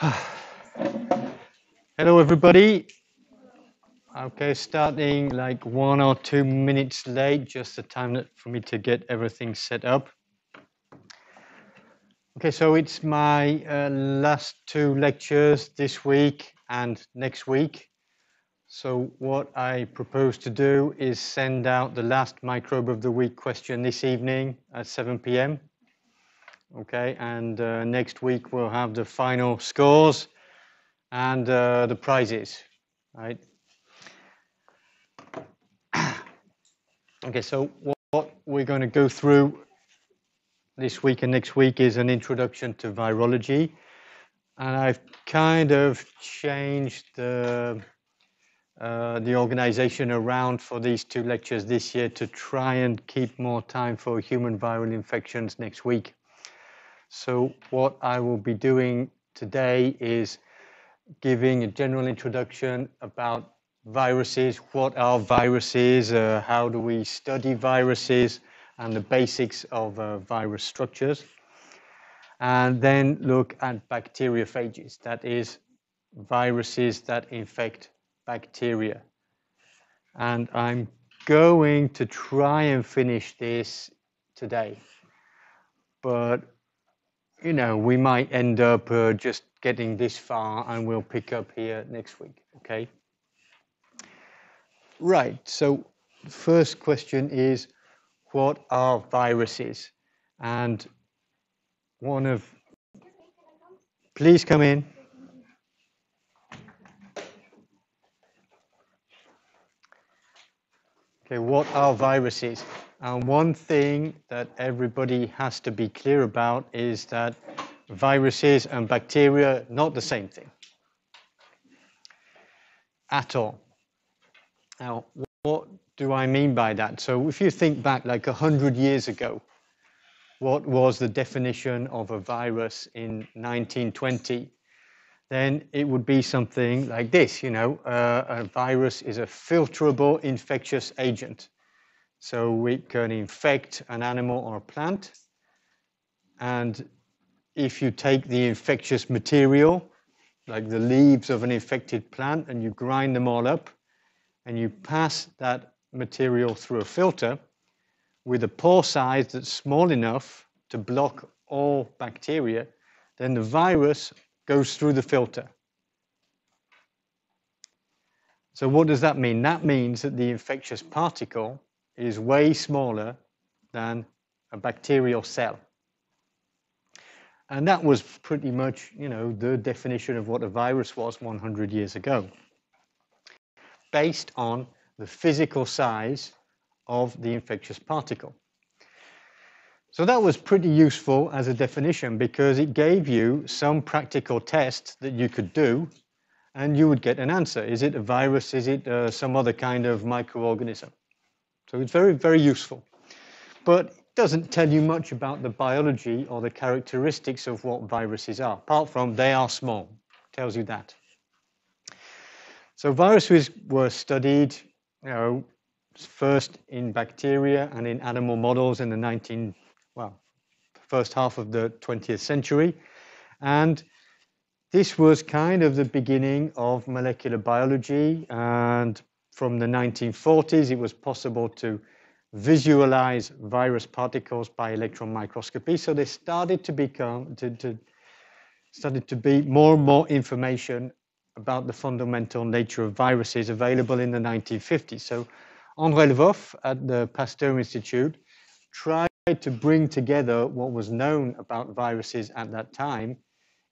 Hello, everybody. Okay, starting like one or two minutes late, just the time for me to get everything set up. Okay, so it's my uh, last two lectures this week and next week. So what I propose to do is send out the last microbe of the week question this evening at 7 p.m. Okay, and uh, next week we'll have the final scores and uh, the prizes, right? okay, so what we're going to go through this week and next week is an introduction to virology. And I've kind of changed the uh, the organization around for these two lectures this year to try and keep more time for human viral infections next week. So what I will be doing today is giving a general introduction about viruses, what are viruses, uh, how do we study viruses, and the basics of uh, virus structures. And then look at bacteriophages, that is viruses that infect bacteria. And I'm going to try and finish this today. But, you know, we might end up uh, just getting this far and we'll pick up here next week, okay? Right, so first question is, what are viruses? And one of, please come in. Okay, what are viruses? And one thing that everybody has to be clear about is that viruses and bacteria not the same thing at all. Now, what do I mean by that? So if you think back like 100 years ago, what was the definition of a virus in 1920? Then it would be something like this, you know, uh, a virus is a filterable infectious agent. So we can infect an animal or a plant, and if you take the infectious material, like the leaves of an infected plant, and you grind them all up, and you pass that material through a filter with a pore size that's small enough to block all bacteria, then the virus goes through the filter. So what does that mean? That means that the infectious particle is way smaller than a bacterial cell. And that was pretty much, you know, the definition of what a virus was 100 years ago, based on the physical size of the infectious particle. So that was pretty useful as a definition because it gave you some practical test that you could do and you would get an answer. Is it a virus? Is it uh, some other kind of microorganism? So it's very, very useful. But it doesn't tell you much about the biology or the characteristics of what viruses are, apart from they are small, it tells you that. So viruses were studied, you know, first in bacteria and in animal models in the 19 well, first half of the 20th century. And this was kind of the beginning of molecular biology. And from the 1940s, it was possible to visualize virus particles by electron microscopy. So they started to become, to, to started to be more and more information about the fundamental nature of viruses available in the 1950s. So André Lwoff at the Pasteur Institute tried to bring together what was known about viruses at that time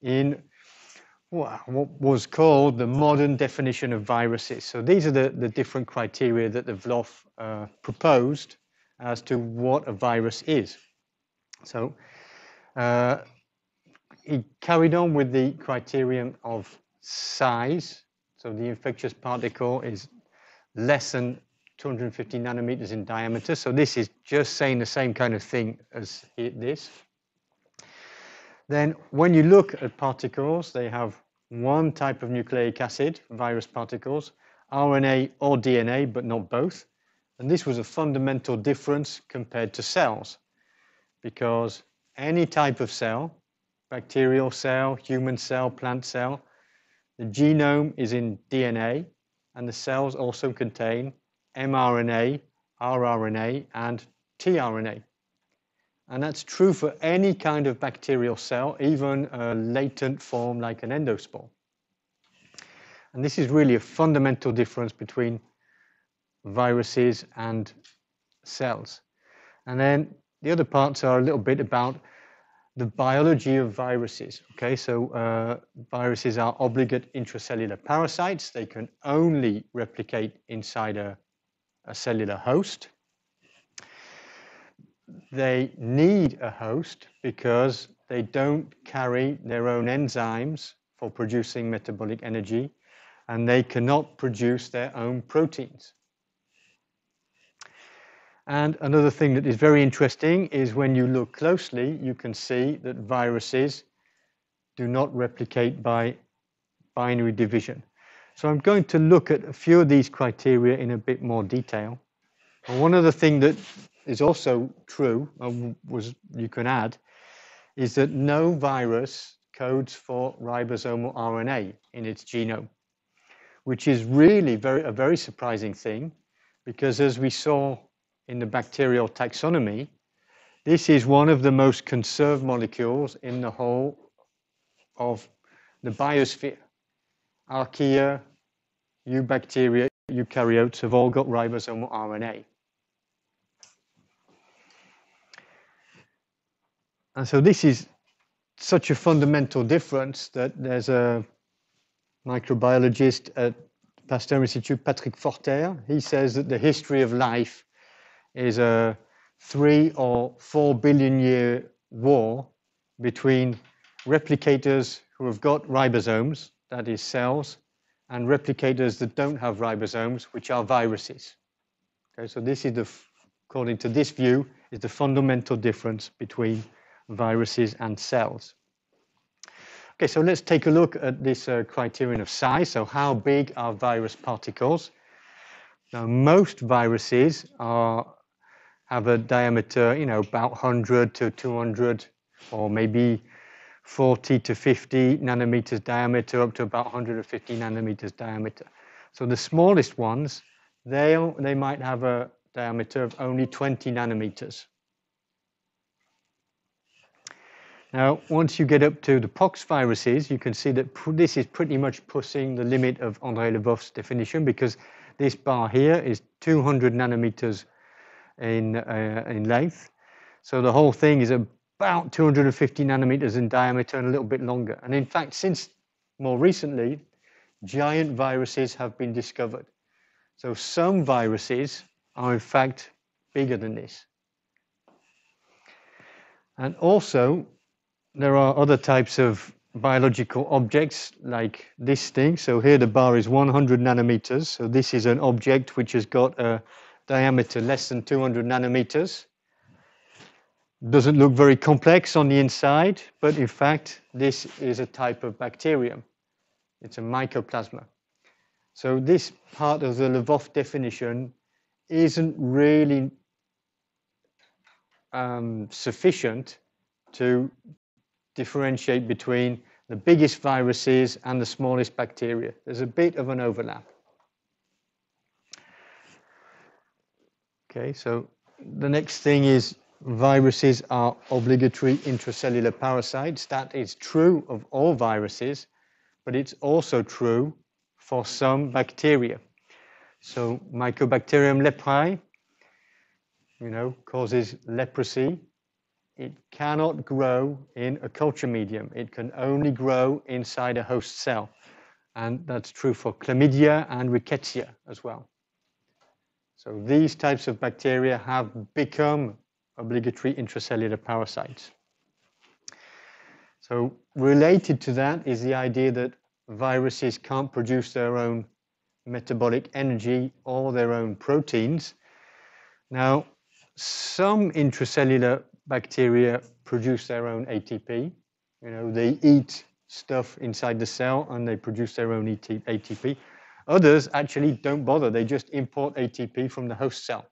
in what was called the modern definition of viruses. So these are the, the different criteria that the Lwoff uh, proposed as to what a virus is. So uh, he carried on with the criterion of size. So the infectious particle is less than 250 nanometers in diameter. So this is just saying the same kind of thing as this. Then when you look at particles, they have one type of nucleic acid, virus particles, RNA or DNA, but not both. And this was a fundamental difference compared to cells, because any type of cell bacterial cell, human cell, plant cell. The genome is in DNA, and the cells also contain mRNA, rRNA, and tRNA. And that's true for any kind of bacterial cell, even a latent form like an endospore. And this is really a fundamental difference between viruses and cells. And then the other parts are a little bit about the biology of viruses. Okay, so uh, viruses are obligate intracellular parasites. They can only replicate inside a, a cellular host. They need a host because they don't carry their own enzymes for producing metabolic energy and they cannot produce their own proteins. And another thing that is very interesting is when you look closely, you can see that viruses do not replicate by binary division. So I'm going to look at a few of these criteria in a bit more detail. And one other thing that is also true, uh, was you can add, is that no virus codes for ribosomal RNA in its genome, which is really very, a very surprising thing because as we saw in the bacterial taxonomy, this is one of the most conserved molecules in the whole of the biosphere. Archaea, eubacteria, eukaryotes have all got ribosomal RNA. And so this is such a fundamental difference that there's a microbiologist at Pasteur Institute, Patrick Forterre. He says that the history of life is a three or four billion year war between replicators who have got ribosomes, that is cells, and replicators that don't have ribosomes, which are viruses. Okay, so this is the, according to this view, is the fundamental difference between viruses and cells. Okay, so let's take a look at this uh, criterion of size. So how big are virus particles? Now, most viruses are have a diameter, you know, about 100 to 200 or maybe 40 to 50 nanometers diameter up to about 150 nanometers diameter. So the smallest ones, they, they might have a diameter of only 20 nanometers. Now, once you get up to the pox viruses, you can see that this is pretty much pushing the limit of André Lwoff's definition because this bar here is 200 nanometers in, uh, in length. So the whole thing is about 250 nanometers in diameter and a little bit longer. And in fact, since more recently, giant viruses have been discovered. So some viruses are in fact bigger than this. And also, there are other types of biological objects like this thing. So here the bar is 100 nanometers. So this is an object which has got a diameter less than 200 nanometers. Doesn't look very complex on the inside, but in fact, this is a type of bacterium. It's a mycoplasma. So this part of the Lwoff definition isn't really um, sufficient to differentiate between the biggest viruses and the smallest bacteria. There's a bit of an overlap. Okay, so the next thing is viruses are obligatory intracellular parasites. That is true of all viruses, but it's also true for some bacteria. So Mycobacterium leprae, you know, causes leprosy. It cannot grow in a culture medium. It can only grow inside a host cell. And that's true for chlamydia and rickettsia as well. So these types of bacteria have become obligatory intracellular parasites. So related to that is the idea that viruses can't produce their own metabolic energy or their own proteins. Now, some intracellular bacteria produce their own ATP. You know, they eat stuff inside the cell and they produce their own ATP. Others actually don't bother. They just import ATP from the host cell.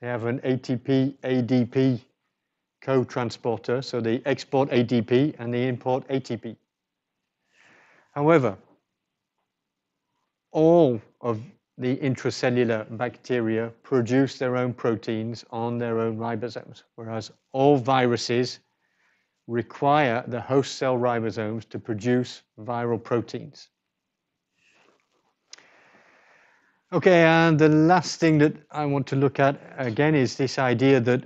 They have an ATP ADP co-transporter, so they export ADP and they import ATP. However, all of the intracellular bacteria produce their own proteins on their own ribosomes, whereas all viruses require the host cell ribosomes to produce viral proteins. Okay, and the last thing that I want to look at again is this idea that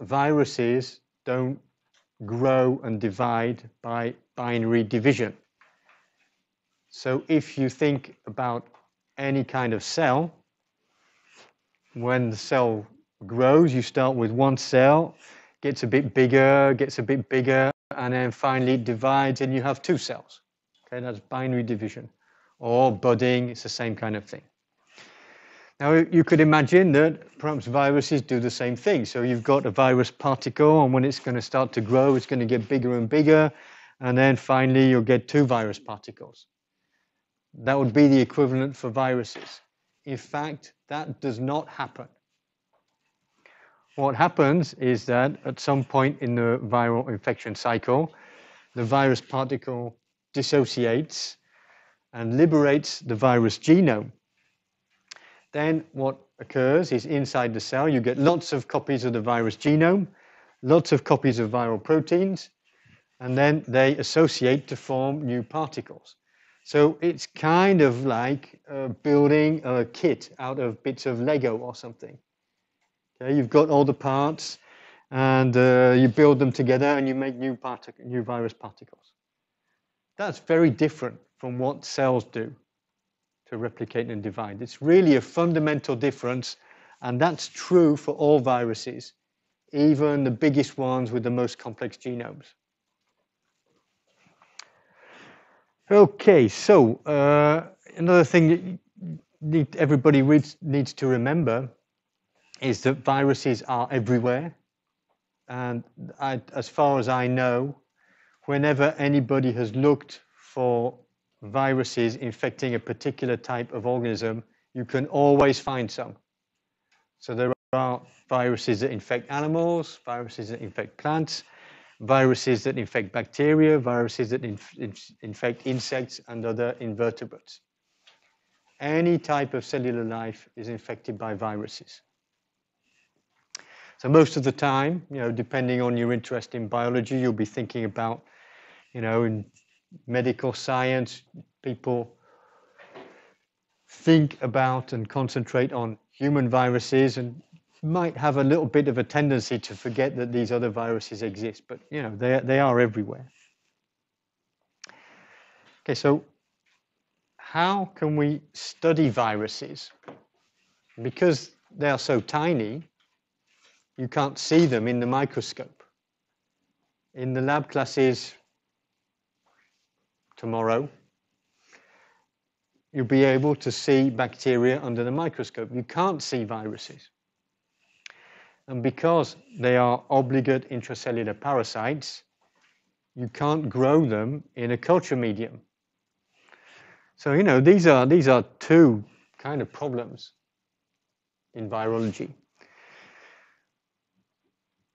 viruses don't grow and divide by binary division. So if you think about any kind of cell, when the cell grows, you start with one cell, gets a bit bigger, gets a bit bigger, and then finally divides and you have two cells. Okay, that's binary division. Or budding, it's the same kind of thing. Now you could imagine that perhaps viruses do the same thing. So you've got a virus particle and when it's going to start to grow, it's going to get bigger and bigger. And then finally you'll get two virus particles. That would be the equivalent for viruses. In fact, that does not happen. What happens is that at some point in the viral infection cycle, the virus particle dissociates and liberates the virus genome. Then what occurs is inside the cell, you get lots of copies of the virus genome, lots of copies of viral proteins, and then they associate to form new particles. So it's kind of like uh, building a kit out of bits of Lego or something. Okay, you've got all the parts and uh, you build them together and you make new, new virus particles. That's very different from what cells do to replicate and divide. It's really a fundamental difference and that's true for all viruses, even the biggest ones with the most complex genomes. Okay, so uh, another thing that everybody needs to remember is that viruses are everywhere. And I, as far as I know, whenever anybody has looked for viruses infecting a particular type of organism, you can always find some. So there are viruses that infect animals, viruses that infect plants, viruses that infect bacteria, viruses that inf inf infect insects and other invertebrates. Any type of cellular life is infected by viruses. So most of the time, you know, depending on your interest in biology, you'll be thinking about, you know, in medical science, people think about and concentrate on human viruses and might have a little bit of a tendency to forget that these other viruses exist, but you know, they, they are everywhere. Okay, so how can we study viruses? Because they are so tiny, you can't see them in the microscope. In the lab classes tomorrow, you'll be able to see bacteria under the microscope. You can't see viruses. And because they are obligate intracellular parasites, you can't grow them in a culture medium. So, you know, these are, these are two kind of problems in virology.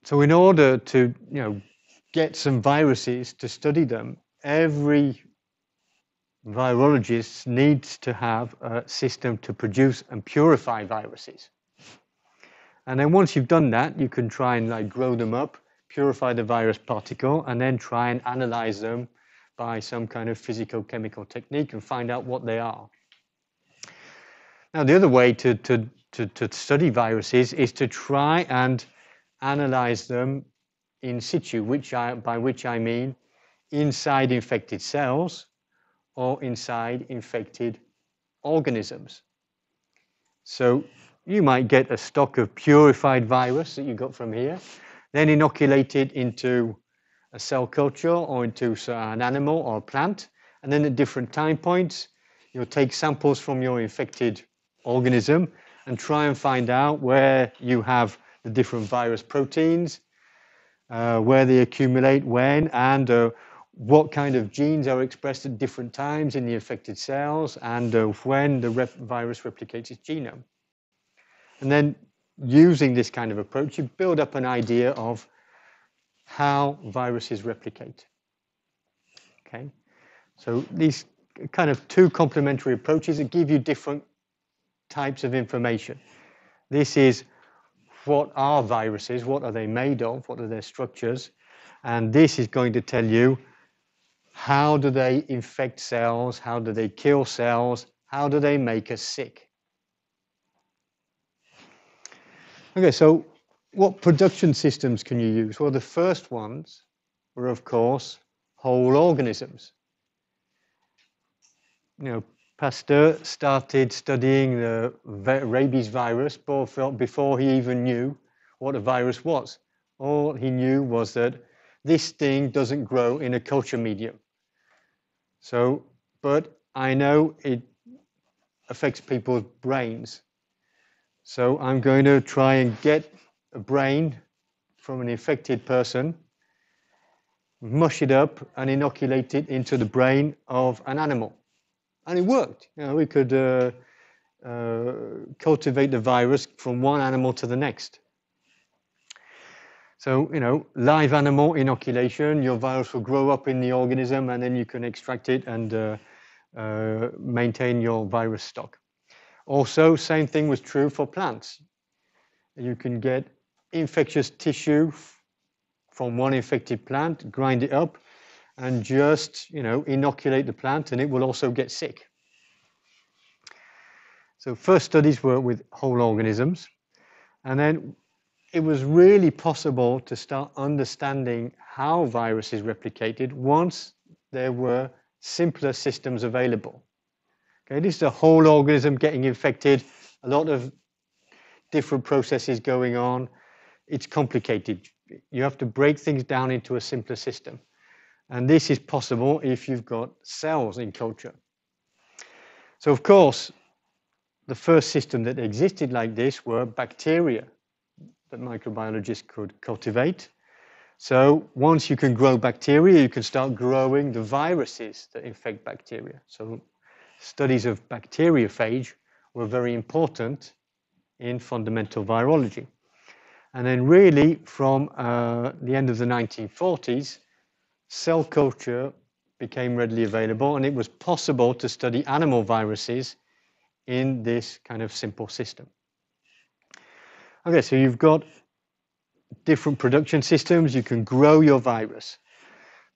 So in order to, you know, get some viruses to study them, every virologist needs to have a system to produce and purify viruses. And then once you've done that, you can try and like grow them up, purify the virus particle, and then try and analyze them by some kind of physical chemical technique and find out what they are. Now, the other way to, to, to, to study viruses is to try and analyze them in situ, which I, by which I mean inside infected cells or inside infected organisms. So you might get a stock of purified virus that you got from here, then inoculate it into a cell culture or into an animal or a plant, and then at different time points, you'll take samples from your infected organism and try and find out where you have the different virus proteins, uh, where they accumulate, when, and uh, what kind of genes are expressed at different times in the affected cells, and uh, when the virus replicates its genome. And then using this kind of approach, you build up an idea of how viruses replicate. Okay, so these kind of two complementary approaches that give you different types of information. This is what are viruses, what are they made of, what are their structures, and this is going to tell you how do they infect cells, how do they kill cells, how do they make us sick. Okay, so what production systems can you use? Well, the first ones were, of course, whole organisms. You know, Pasteur started studying the rabies virus before he even knew what a virus was. All he knew was that this thing doesn't grow in a culture medium. So, but I know it affects people's brains. So I'm going to try and get a brain from an infected person, mush it up and inoculate it into the brain of an animal and it worked. You know, we could uh, uh, cultivate the virus from one animal to the next. So, you know, live animal inoculation, your virus will grow up in the organism and then you can extract it and uh, uh maintain your virus stock. Also, same thing was true for plants. You can get infectious tissue from one infected plant, grind it up, and just, you know, inoculate the plant and it will also get sick. So first studies were with whole organisms. And then it was really possible to start understanding how viruses replicated once there were simpler systems available. Okay, this is a whole organism getting infected, a lot of different processes going on. It's complicated. You have to break things down into a simpler system. And this is possible if you've got cells in culture. So of course, the first system that existed like this were bacteria that microbiologists could cultivate. So once you can grow bacteria, you can start growing the viruses that infect bacteria. So studies of bacteriophage were very important in fundamental virology. And then really from uh, the end of the 1940s, cell culture became readily available and it was possible to study animal viruses in this kind of simple system. Okay, so you've got different production systems. You can grow your virus.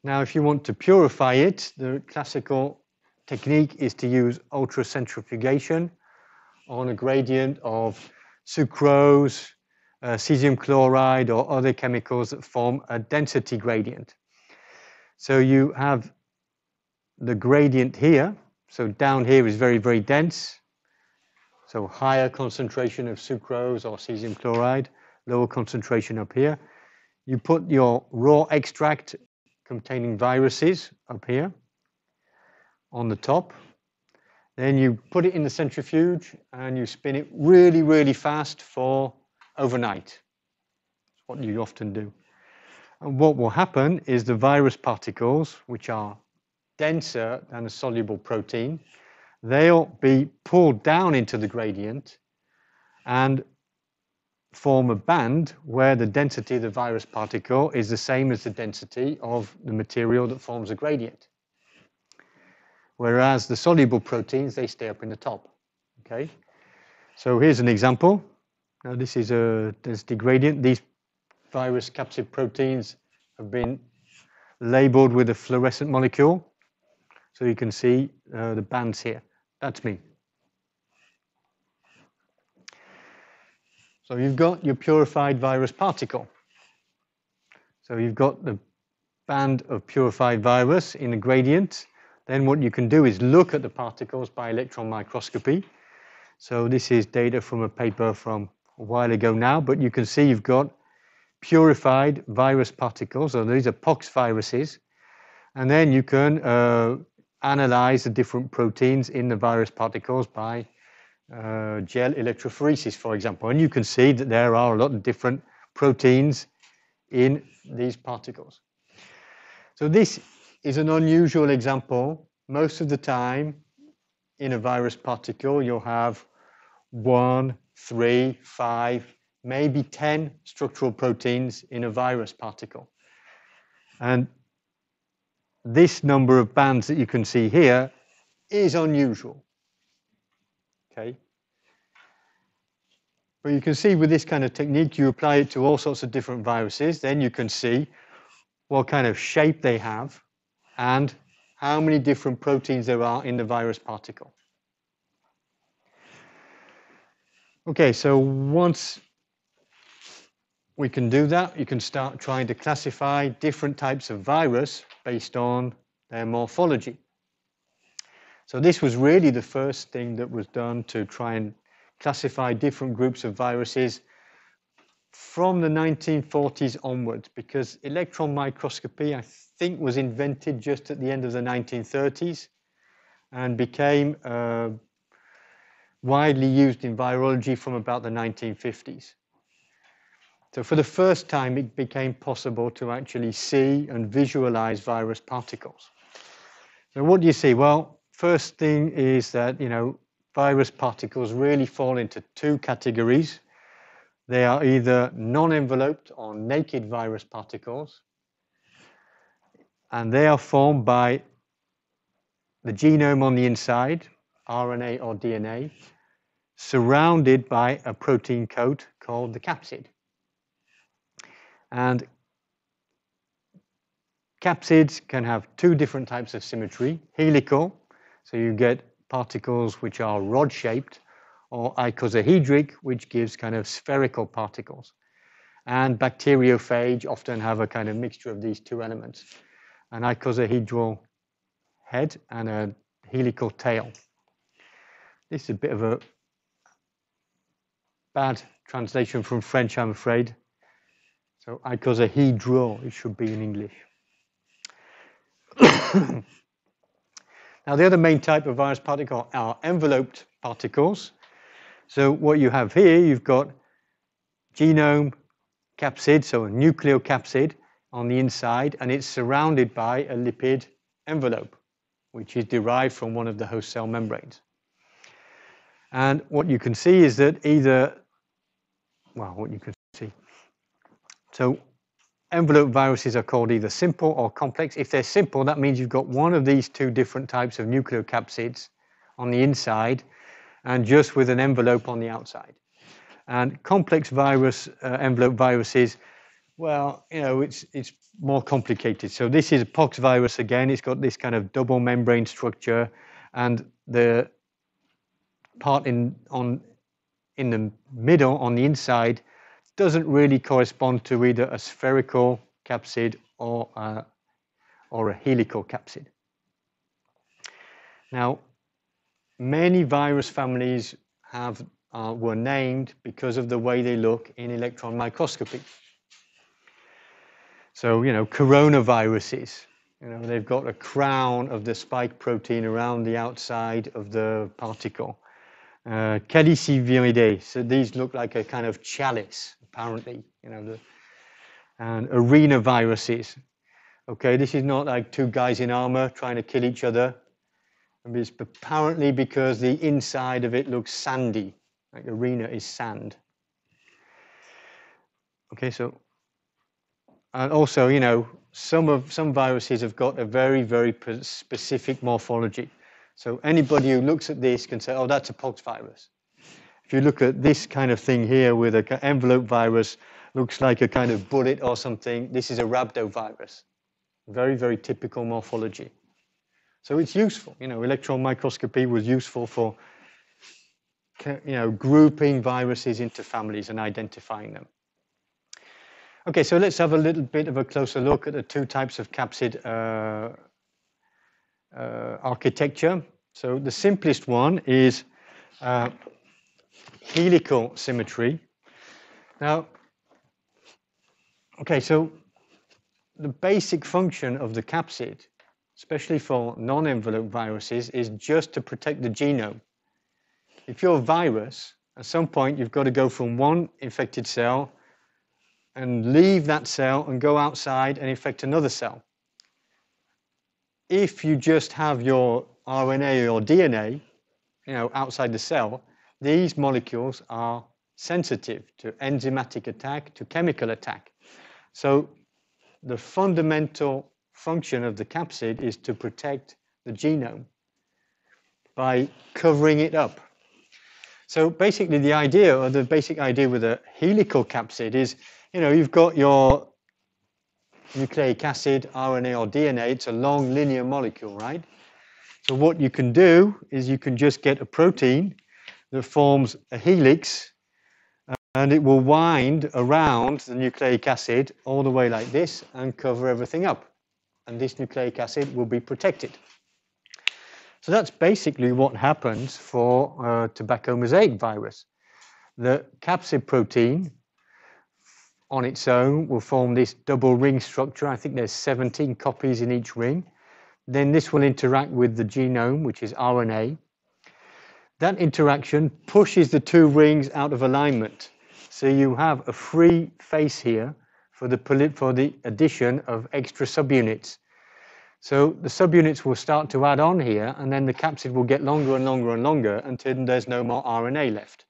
Now, if you want to purify it, the classical technique is to use ultracentrifugation on a gradient of sucrose, uh, cesium chloride, or other chemicals that form a density gradient. So you have the gradient here. So down here is very, very dense. So higher concentration of sucrose or cesium chloride, lower concentration up here. You put your raw extract containing viruses up here on the top. Then you put it in the centrifuge and you spin it really, really fast for overnight. That's what you often do. And what will happen is the virus particles, which are denser than a soluble protein, they'll be pulled down into the gradient and form a band where the density of the virus particle is the same as the density of the material that forms a gradient. Whereas the soluble proteins, they stay up in the top. Okay, so here's an example. Now this is a density gradient. These virus capsid proteins have been labeled with a fluorescent molecule. So you can see uh, the bands here. That's me. So you've got your purified virus particle. So you've got the band of purified virus in a gradient. Then what you can do is look at the particles by electron microscopy. So this is data from a paper from a while ago now, but you can see you've got purified virus particles. So these are pox viruses. And then you can uh, analyze the different proteins in the virus particles by uh, gel electrophoresis, for example. And you can see that there are a lot of different proteins in these particles. So this is an unusual example. Most of the time in a virus particle, you'll have one, three, five, maybe 10 structural proteins in a virus particle. And this number of bands that you can see here is unusual. Okay. But you can see with this kind of technique, you apply it to all sorts of different viruses, then you can see what kind of shape they have and how many different proteins there are in the virus particle. Okay, so once we can do that, you can start trying to classify different types of virus based on their morphology. So this was really the first thing that was done to try and classify different groups of viruses from the 1940s onwards, because electron microscopy, I think, was invented just at the end of the 1930s and became uh, widely used in virology from about the 1950s. So for the first time, it became possible to actually see and visualize virus particles. So what do you see? Well, first thing is that, you know, virus particles really fall into two categories. They are either non-enveloped or naked virus particles, and they are formed by the genome on the inside, RNA or DNA, surrounded by a protein coat called the capsid. And capsids can have two different types of symmetry, helical, so you get particles which are rod-shaped, or icosahedric, which gives kind of spherical particles. And bacteriophage often have a kind of mixture of these two elements, an icosahedral head and a helical tail. This is a bit of a bad translation from French, I'm afraid. So icosahedral, it should be in English. now, the other main type of virus particle are enveloped particles. So what you have here, you've got genome capsid, so a nucleocapsid on the inside, and it's surrounded by a lipid envelope, which is derived from one of the host cell membranes. And what you can see is that either well, what you can. So envelope viruses are called either simple or complex. If they're simple, that means you've got one of these two different types of nucleocapsids on the inside and just with an envelope on the outside. And complex virus uh, envelope viruses, well, you know, it's, it's more complicated. So this is a pox virus again. It's got this kind of double membrane structure and the part in, on in the middle on the inside doesn't really correspond to either a spherical capsid or a, or a helical capsid. Now, many virus families have, uh, were named because of the way they look in electron microscopy. So, you know, coronaviruses, you know, they've got a crown of the spike protein around the outside of the particle. Uh, Caliciviridae, so these look like a kind of chalice, apparently, you know, the, and arena viruses. Okay, this is not like two guys in armor trying to kill each other. It's apparently because the inside of it looks sandy, like arena is sand. Okay, so, and also, you know, some of some viruses have got a very, very specific morphology. So anybody who looks at this can say, oh, that's a pox virus. If you look at this kind of thing here with an envelope virus, looks like a kind of bullet or something, this is a rhabdovirus. Very, very typical morphology. So it's useful. You know, electron microscopy was useful for you know, grouping viruses into families and identifying them. Okay, so let's have a little bit of a closer look at the two types of capsid uh, uh, architecture. So the simplest one is uh, helical symmetry. Now, okay, so the basic function of the capsid, especially for non-envelope viruses, is just to protect the genome. If you're a virus, at some point you've got to go from one infected cell and leave that cell and go outside and infect another cell if you just have your RNA or DNA, you know, outside the cell, these molecules are sensitive to enzymatic attack, to chemical attack. So the fundamental function of the capsid is to protect the genome by covering it up. So basically the idea, or the basic idea with a helical capsid is, you know, you've got your nucleic acid, RNA or DNA, it's a long linear molecule, right? So what you can do is you can just get a protein that forms a helix and it will wind around the nucleic acid all the way like this and cover everything up. And this nucleic acid will be protected. So that's basically what happens for uh, tobacco mosaic virus. The capsid protein on its own will form this double ring structure. I think there's 17 copies in each ring. Then this will interact with the genome, which is RNA. That interaction pushes the two rings out of alignment. So you have a free face here for the, for the addition of extra subunits. So the subunits will start to add on here, and then the capsid will get longer and longer and longer until there's no more RNA left.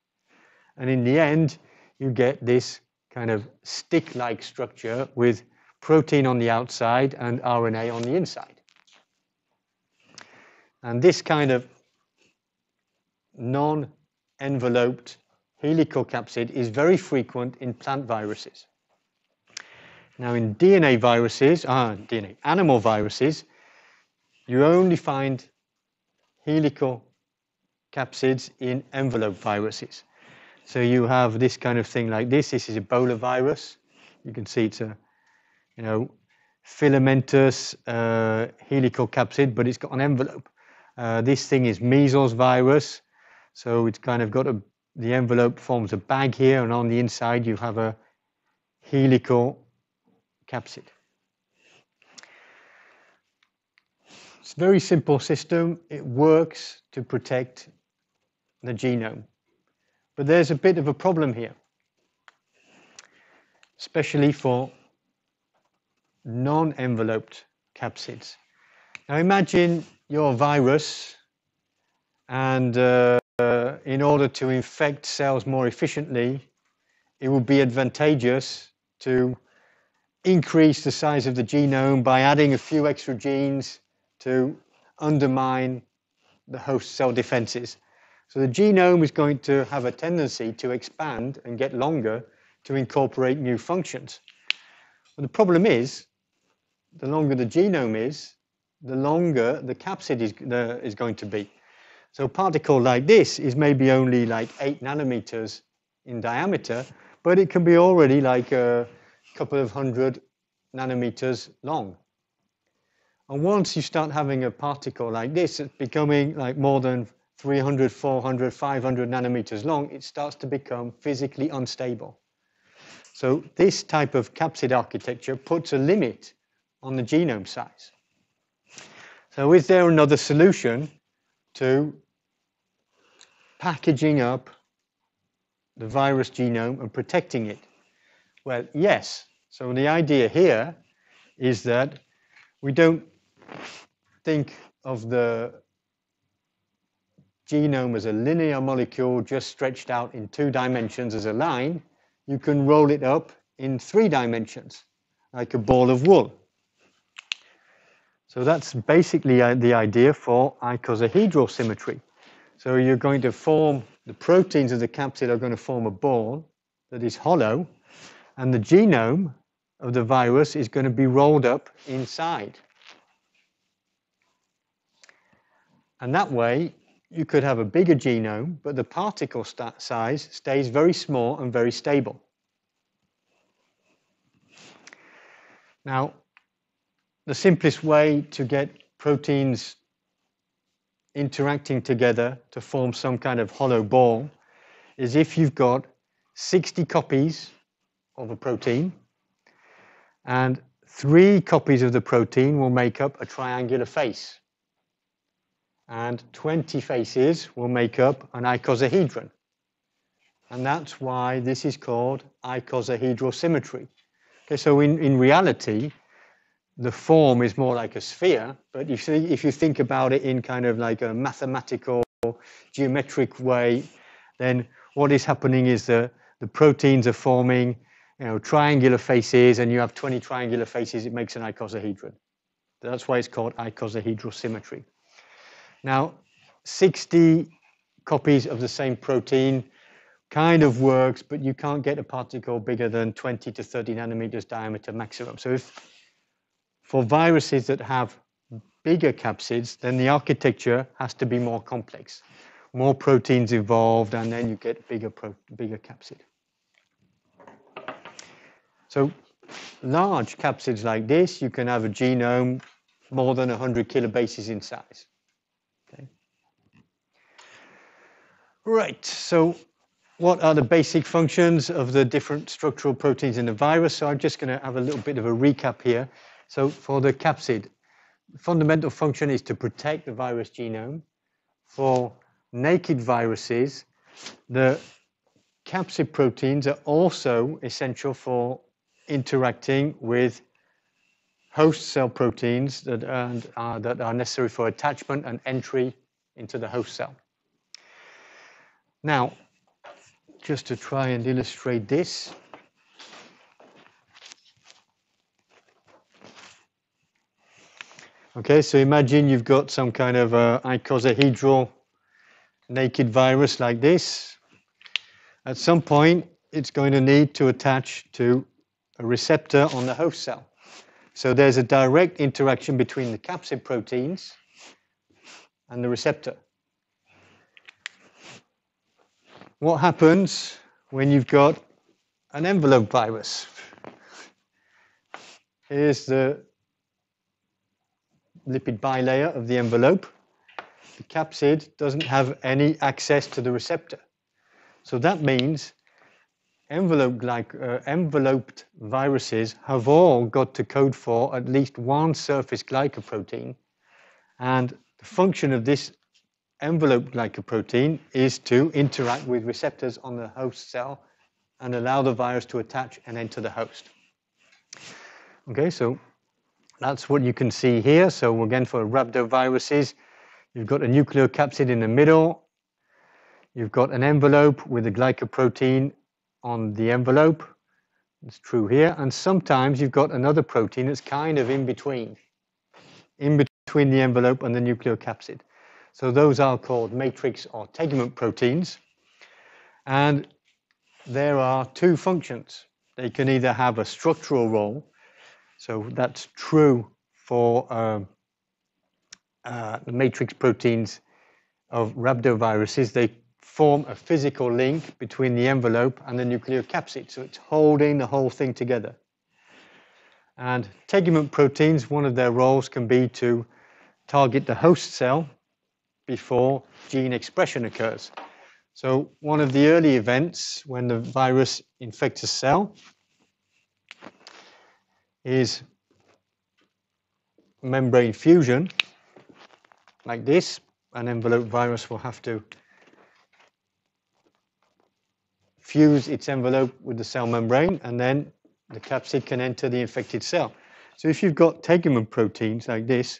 And in the end, you get this kind of stick-like structure with protein on the outside and RNA on the inside. And this kind of non-enveloped helical capsid is very frequent in plant viruses. Now in DNA viruses, ah, DNA, animal viruses, you only find helical capsids in envelope viruses. So you have this kind of thing like this. This is Ebola virus. You can see it's a, you know, filamentous uh, helical capsid, but it's got an envelope. Uh, this thing is measles virus. So it's kind of got a the envelope forms a bag here, and on the inside you have a helical capsid. It's a very simple system. It works to protect the genome. But there's a bit of a problem here, especially for non-enveloped capsids. Now imagine your virus and uh, in order to infect cells more efficiently, it would be advantageous to increase the size of the genome by adding a few extra genes to undermine the host cell defenses. So the genome is going to have a tendency to expand and get longer to incorporate new functions. But the problem is, the longer the genome is, the longer the capsid is, the, is going to be. So a particle like this is maybe only like eight nanometers in diameter, but it can be already like a couple of hundred nanometers long. And once you start having a particle like this, it's becoming like more than 300, 400, 500 nanometers long, it starts to become physically unstable. So this type of capsid architecture puts a limit on the genome size. So is there another solution to packaging up the virus genome and protecting it? Well, yes. So the idea here is that we don't think of the genome as a linear molecule just stretched out in two dimensions as a line. You can roll it up in three dimensions, like a ball of wool. So that's basically uh, the idea for icosahedral symmetry. So you're going to form, the proteins of the capsid are going to form a ball that is hollow, and the genome of the virus is going to be rolled up inside. And that way, you could have a bigger genome, but the particle size stays very small and very stable. Now, the simplest way to get proteins interacting together to form some kind of hollow ball is if you've got 60 copies of a protein and three copies of the protein will make up a triangular face and 20 faces will make up an icosahedron. And that's why this is called icosahedral symmetry. Okay, so in, in reality, the form is more like a sphere, but if, if you think about it in kind of like a mathematical, geometric way, then what is happening is the, the proteins are forming you know, triangular faces, and you have 20 triangular faces, it makes an icosahedron. That's why it's called icosahedral symmetry. Now, 60 copies of the same protein kind of works, but you can't get a particle bigger than 20 to 30 nanometers diameter maximum. So if for viruses that have bigger capsids, then the architecture has to be more complex. More proteins involved, and then you get bigger, bigger capsid. So large capsids like this, you can have a genome more than 100 kilobases in size. Okay. Right, so what are the basic functions of the different structural proteins in the virus? So I'm just going to have a little bit of a recap here. So for the capsid, fundamental function is to protect the virus genome. For naked viruses, the capsid proteins are also essential for interacting with host cell proteins that are, uh, that are necessary for attachment and entry into the host cell. Now, just to try and illustrate this, Okay, so imagine you've got some kind of uh, icosahedral naked virus like this. At some point, it's going to need to attach to a receptor on the host cell. So there's a direct interaction between the capsid proteins and the receptor. What happens when you've got an envelope virus? Here's the lipid bilayer of the envelope. The capsid doesn't have any access to the receptor. So that means envelope like, uh, enveloped viruses have all got to code for at least one surface glycoprotein. And the function of this envelope glycoprotein is to interact with receptors on the host cell and allow the virus to attach and enter the host. Okay, so that's what you can see here. So again, for rhabdoviruses, you've got a nucleocapsid in the middle. You've got an envelope with a glycoprotein on the envelope. It's true here. And sometimes you've got another protein that's kind of in between, in between the envelope and the nucleocapsid. So those are called matrix or tegument proteins. And there are two functions. They can either have a structural role, so that's true for um, uh, the matrix proteins of rhabdoviruses. They form a physical link between the envelope and the nucleocapsid. So it's holding the whole thing together. And tegument proteins, one of their roles can be to target the host cell before gene expression occurs. So one of the early events when the virus infects a cell is membrane fusion, like this. An envelope virus will have to fuse its envelope with the cell membrane, and then the capsid can enter the infected cell. So if you've got tegument proteins like this,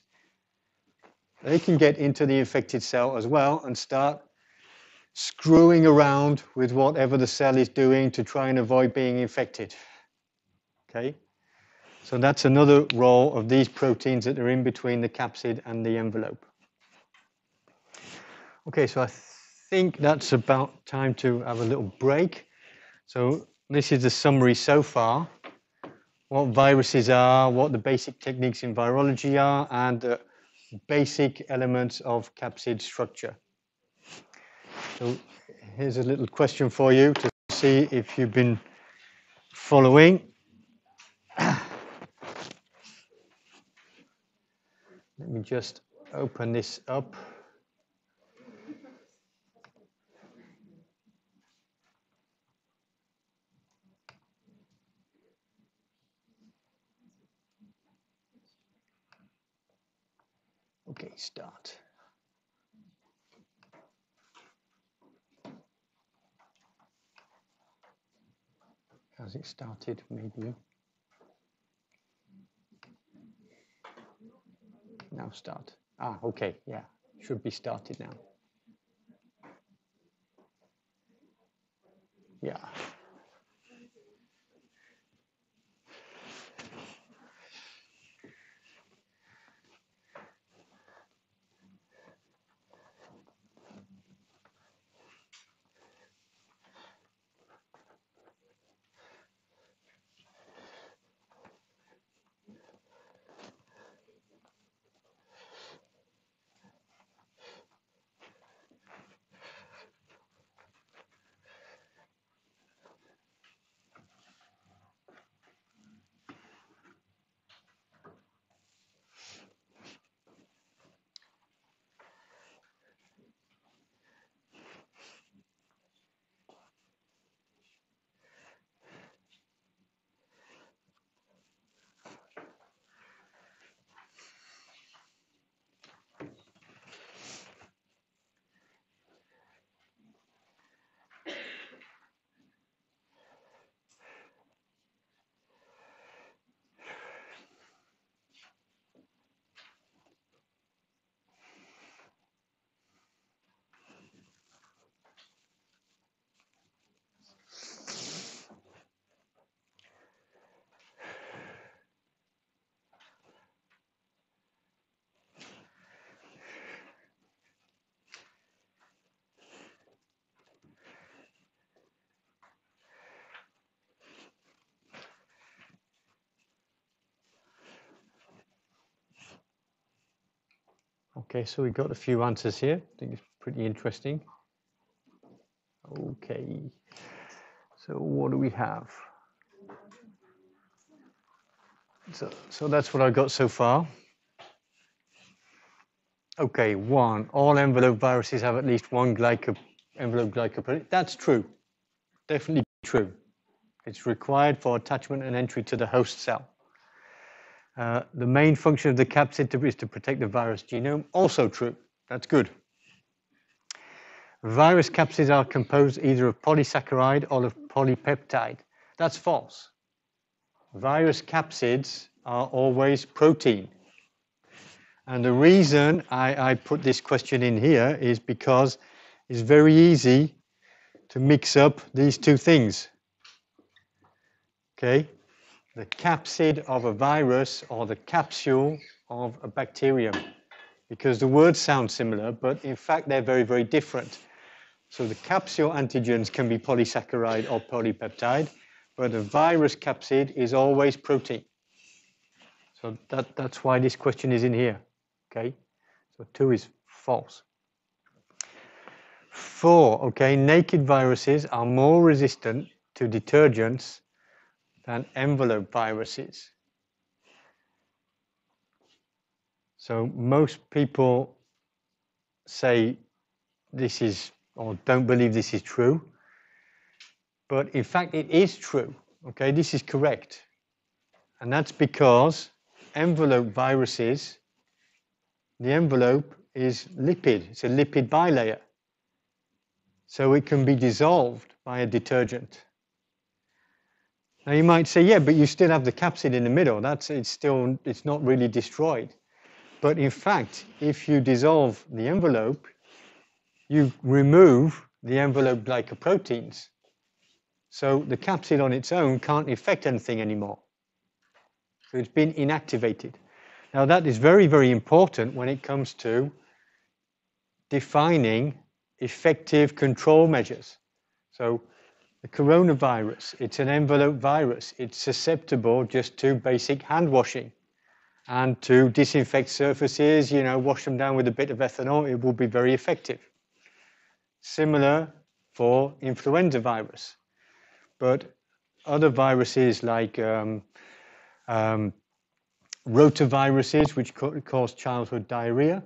they can get into the infected cell as well and start screwing around with whatever the cell is doing to try and avoid being infected. Okay? So that's another role of these proteins that are in between the capsid and the envelope. Okay, so I think that's about time to have a little break. So this is the summary so far. What viruses are, what the basic techniques in virology are, and the basic elements of capsid structure. So here's a little question for you to see if you've been following. Let me just open this up. Okay, start. Has it started? Maybe. Now start. Ah, okay, yeah, should be started now. Yeah. Okay, so we've got a few answers here. I think it's pretty interesting. Okay, so what do we have? So, so that's what I got so far. Okay, one, all envelope viruses have at least one glyco envelope glycoprotein. That's true, definitely true. It's required for attachment and entry to the host cell. Uh, the main function of the capsid is to protect the virus genome. Also true. That's good. Virus capsids are composed either of polysaccharide or of polypeptide. That's false. Virus capsids are always protein. And the reason I, I put this question in here is because it's very easy to mix up these two things. Okay, the capsid of a virus or the capsule of a bacterium because the words sound similar, but in fact they're very, very different. So the capsule antigens can be polysaccharide or polypeptide, but a virus capsid is always protein. So that, that's why this question is in here, okay? So two is false. Four, okay, naked viruses are more resistant to detergents than envelope viruses. So most people say this is, or don't believe this is true, but in fact it is true, okay, this is correct. And that's because envelope viruses, the envelope is lipid, it's a lipid bilayer. So it can be dissolved by a detergent. Now you might say, yeah, but you still have the capsid in the middle. That's it's still it's not really destroyed. But in fact, if you dissolve the envelope, you remove the envelope glycoproteins. So the capsid on its own can't affect anything anymore. So it's been inactivated. Now that is very, very important when it comes to defining effective control measures. So the coronavirus, it's an envelope virus. It's susceptible just to basic hand washing and to disinfect surfaces, you know, wash them down with a bit of ethanol, it will be very effective. Similar for influenza virus. But other viruses like um, um, rotaviruses, which cause childhood diarrhea,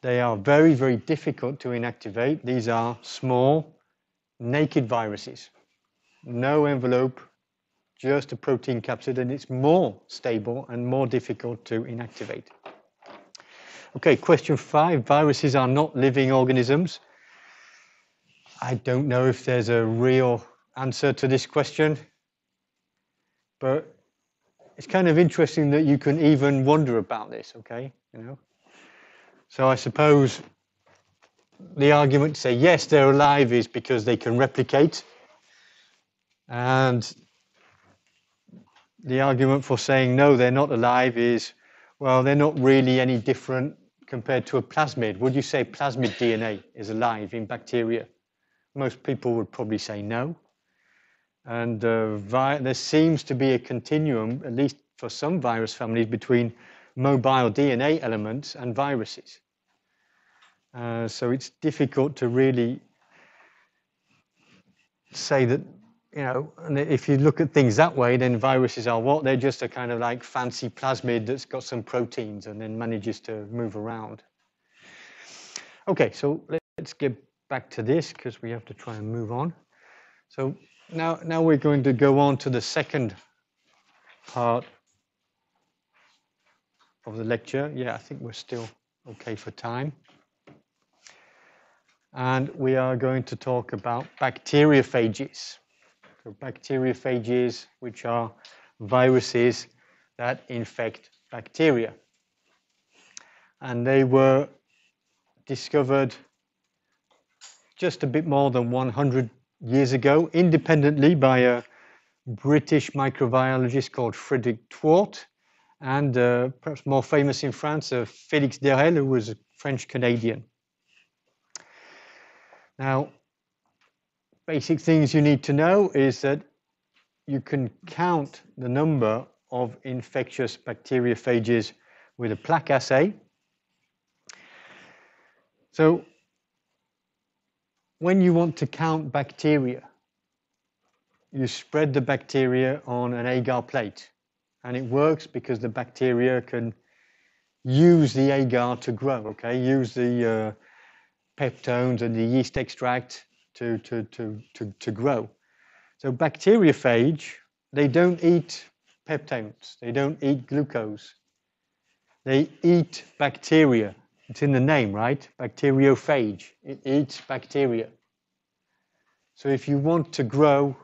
they are very, very difficult to inactivate. These are small, naked viruses. No envelope, just a protein capsid, and it's more stable and more difficult to inactivate. Okay, question five, viruses are not living organisms. I don't know if there's a real answer to this question, but it's kind of interesting that you can even wonder about this, okay? You know? So I suppose the argument to say yes, they're alive is because they can replicate. And the argument for saying no, they're not alive is, well, they're not really any different compared to a plasmid. Would you say plasmid DNA is alive in bacteria? Most people would probably say no. And uh, there seems to be a continuum, at least for some virus families, between mobile DNA elements and viruses. Uh, so it's difficult to really say that, you know, and if you look at things that way, then viruses are what? They're just a kind of like fancy plasmid that's got some proteins and then manages to move around. Okay, so let's get back to this because we have to try and move on. So now, now we're going to go on to the second part of the lecture. Yeah, I think we're still okay for time. And we are going to talk about bacteriophages. So bacteriophages, which are viruses that infect bacteria. And they were discovered just a bit more than 100 years ago, independently by a British microbiologist called Frederick Twort, and uh, perhaps more famous in France, uh, Félix d'Herelle, who was a French Canadian. Now, basic things you need to know is that you can count the number of infectious bacteriophages with a plaque assay. So when you want to count bacteria, you spread the bacteria on an agar plate. And it works because the bacteria can use the agar to grow, okay? Use the uh, peptones and the yeast extract to, to, to, to, to grow. So bacteriophage, they don't eat peptones. They don't eat glucose. They eat bacteria. It's in the name, right? Bacteriophage. It eats bacteria. So if you want to grow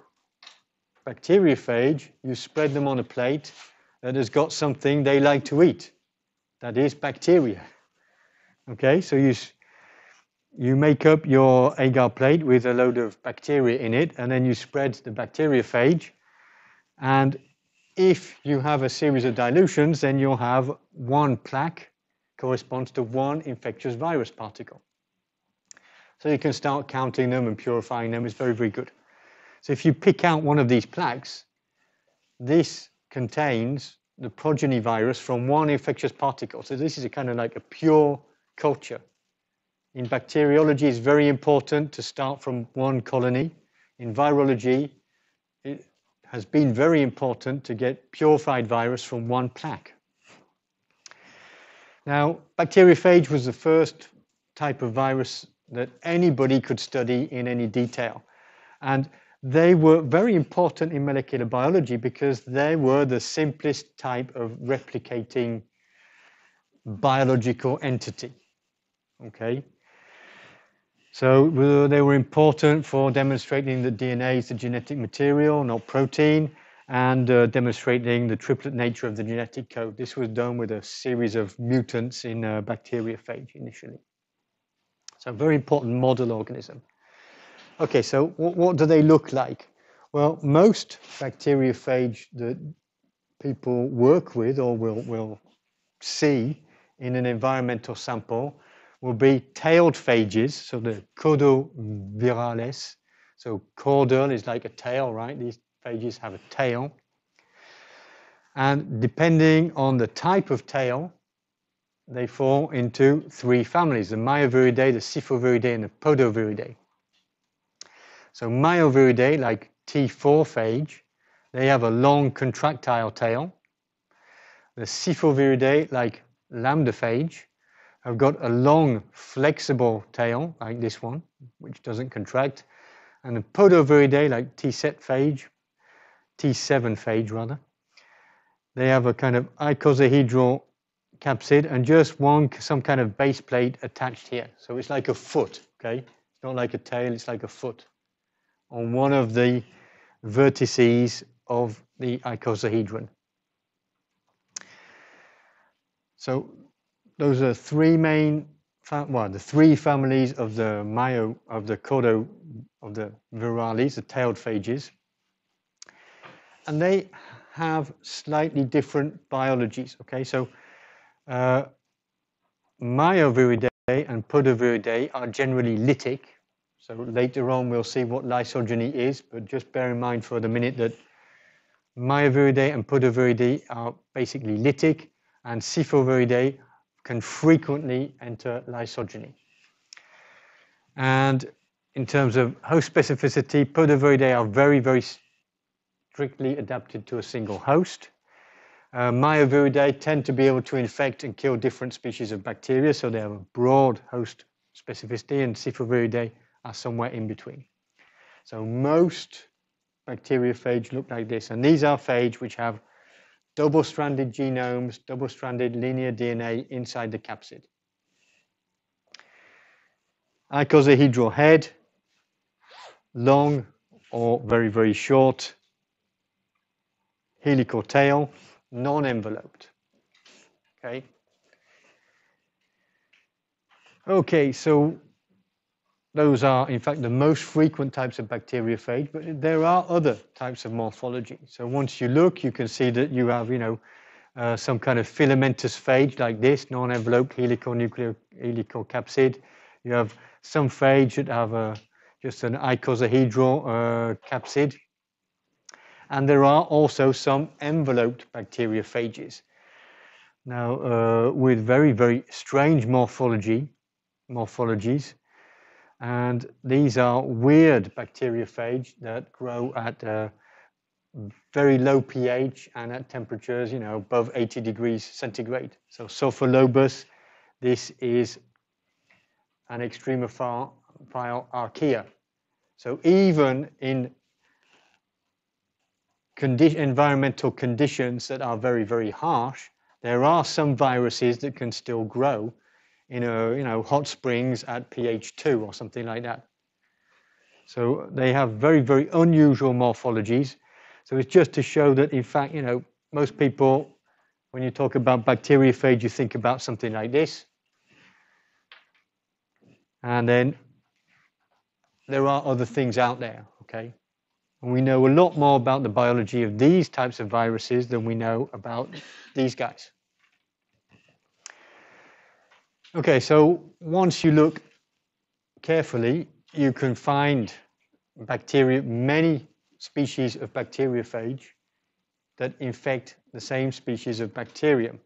bacteriophage, you spread them on a plate that has got something they like to eat. That is bacteria. Okay, so you you make up your agar plate with a load of bacteria in it, and then you spread the bacteriophage. And if you have a series of dilutions, then you'll have one plaque corresponds to one infectious virus particle. So you can start counting them and purifying them. It's very, very good. So if you pick out one of these plaques, this contains the progeny virus from one infectious particle. So this is a kind of like a pure culture. In bacteriology, it's very important to start from one colony. In virology, it has been very important to get purified virus from one plaque. Now, bacteriophage was the first type of virus that anybody could study in any detail. And they were very important in molecular biology because they were the simplest type of replicating biological entity. Okay, so they were important for demonstrating that DNA is the genetic material, not protein, and uh, demonstrating the triplet nature of the genetic code. This was done with a series of mutants in uh, bacteriophage initially. So a very important model organism. Okay, so what do they look like? Well, most bacteriophage that people work with or will, will see in an environmental sample will be tailed phages, so the Caudovirales. So caudal is like a tail, right? These phages have a tail. And depending on the type of tail, they fall into three families, the Myoviridae, the Siphoviridae, and the Podoviridae. So Myoviridae, like T4 phage, they have a long contractile tail. The Siphoviridae, like lambda have got a long flexible tail like this one, which doesn't contract. And the Podoviridae, like T7 phage, T7 phage rather, they have a kind of icosahedral capsid and just one, some kind of base plate attached here. So it's like a foot, okay? It's not like a tail, it's like a foot on one of the vertices of the icosahedron. So those are three main, well, the three families of the myo, of the codo of the virales, the tailed phages. and they have slightly different biologies. Okay, so uh, Myoviridae and Podoviridae are generally lytic. So later on we'll see what lysogeny is, but just bear in mind for the minute that Myoviridae and Podoviridae are basically lytic, and Siphoviridae can frequently enter lysogeny. And in terms of host specificity, Podoviridae are very, very strictly adapted to a single host. Uh, Myoviridae tend to be able to infect and kill different species of bacteria, so they have a broad host specificity, and Siphoviridae are somewhere in between. So most bacteriophage look like this, and these are phage which have double-stranded genomes, double-stranded linear DNA inside the capsid. Icosahedral head, long or very, very short, helical tail, non-enveloped. Okay. Okay, so those are, in fact, the most frequent types of bacteriophage, but there are other types of morphology. So once you look, you can see that you have, you know, uh, some kind of filamentous phage like this, non-enveloped helical capsid. You have some phage that have a, just an icosahedral uh, capsid. And there are also some enveloped bacteriophages. Now, uh, with very, very strange morphology, morphologies, and these are weird bacteriophage that grow at a very low pH and at temperatures, you know, above 80 degrees centigrade. So Sulfolobus, this is an extremophile archaea. So even in condi environmental conditions that are very, very harsh, there are some viruses that can still grow in a you know hot springs at pH 2 or something like that. So they have very very unusual morphologies. So it's just to show that in fact you know most people when you talk about bacteriophage you think about something like this. And then there are other things out there, okay? And we know a lot more about the biology of these types of viruses than we know about these guys. Okay, so once you look carefully, you can find bacteria, many species of bacteriophage that infect the same species of bacterium.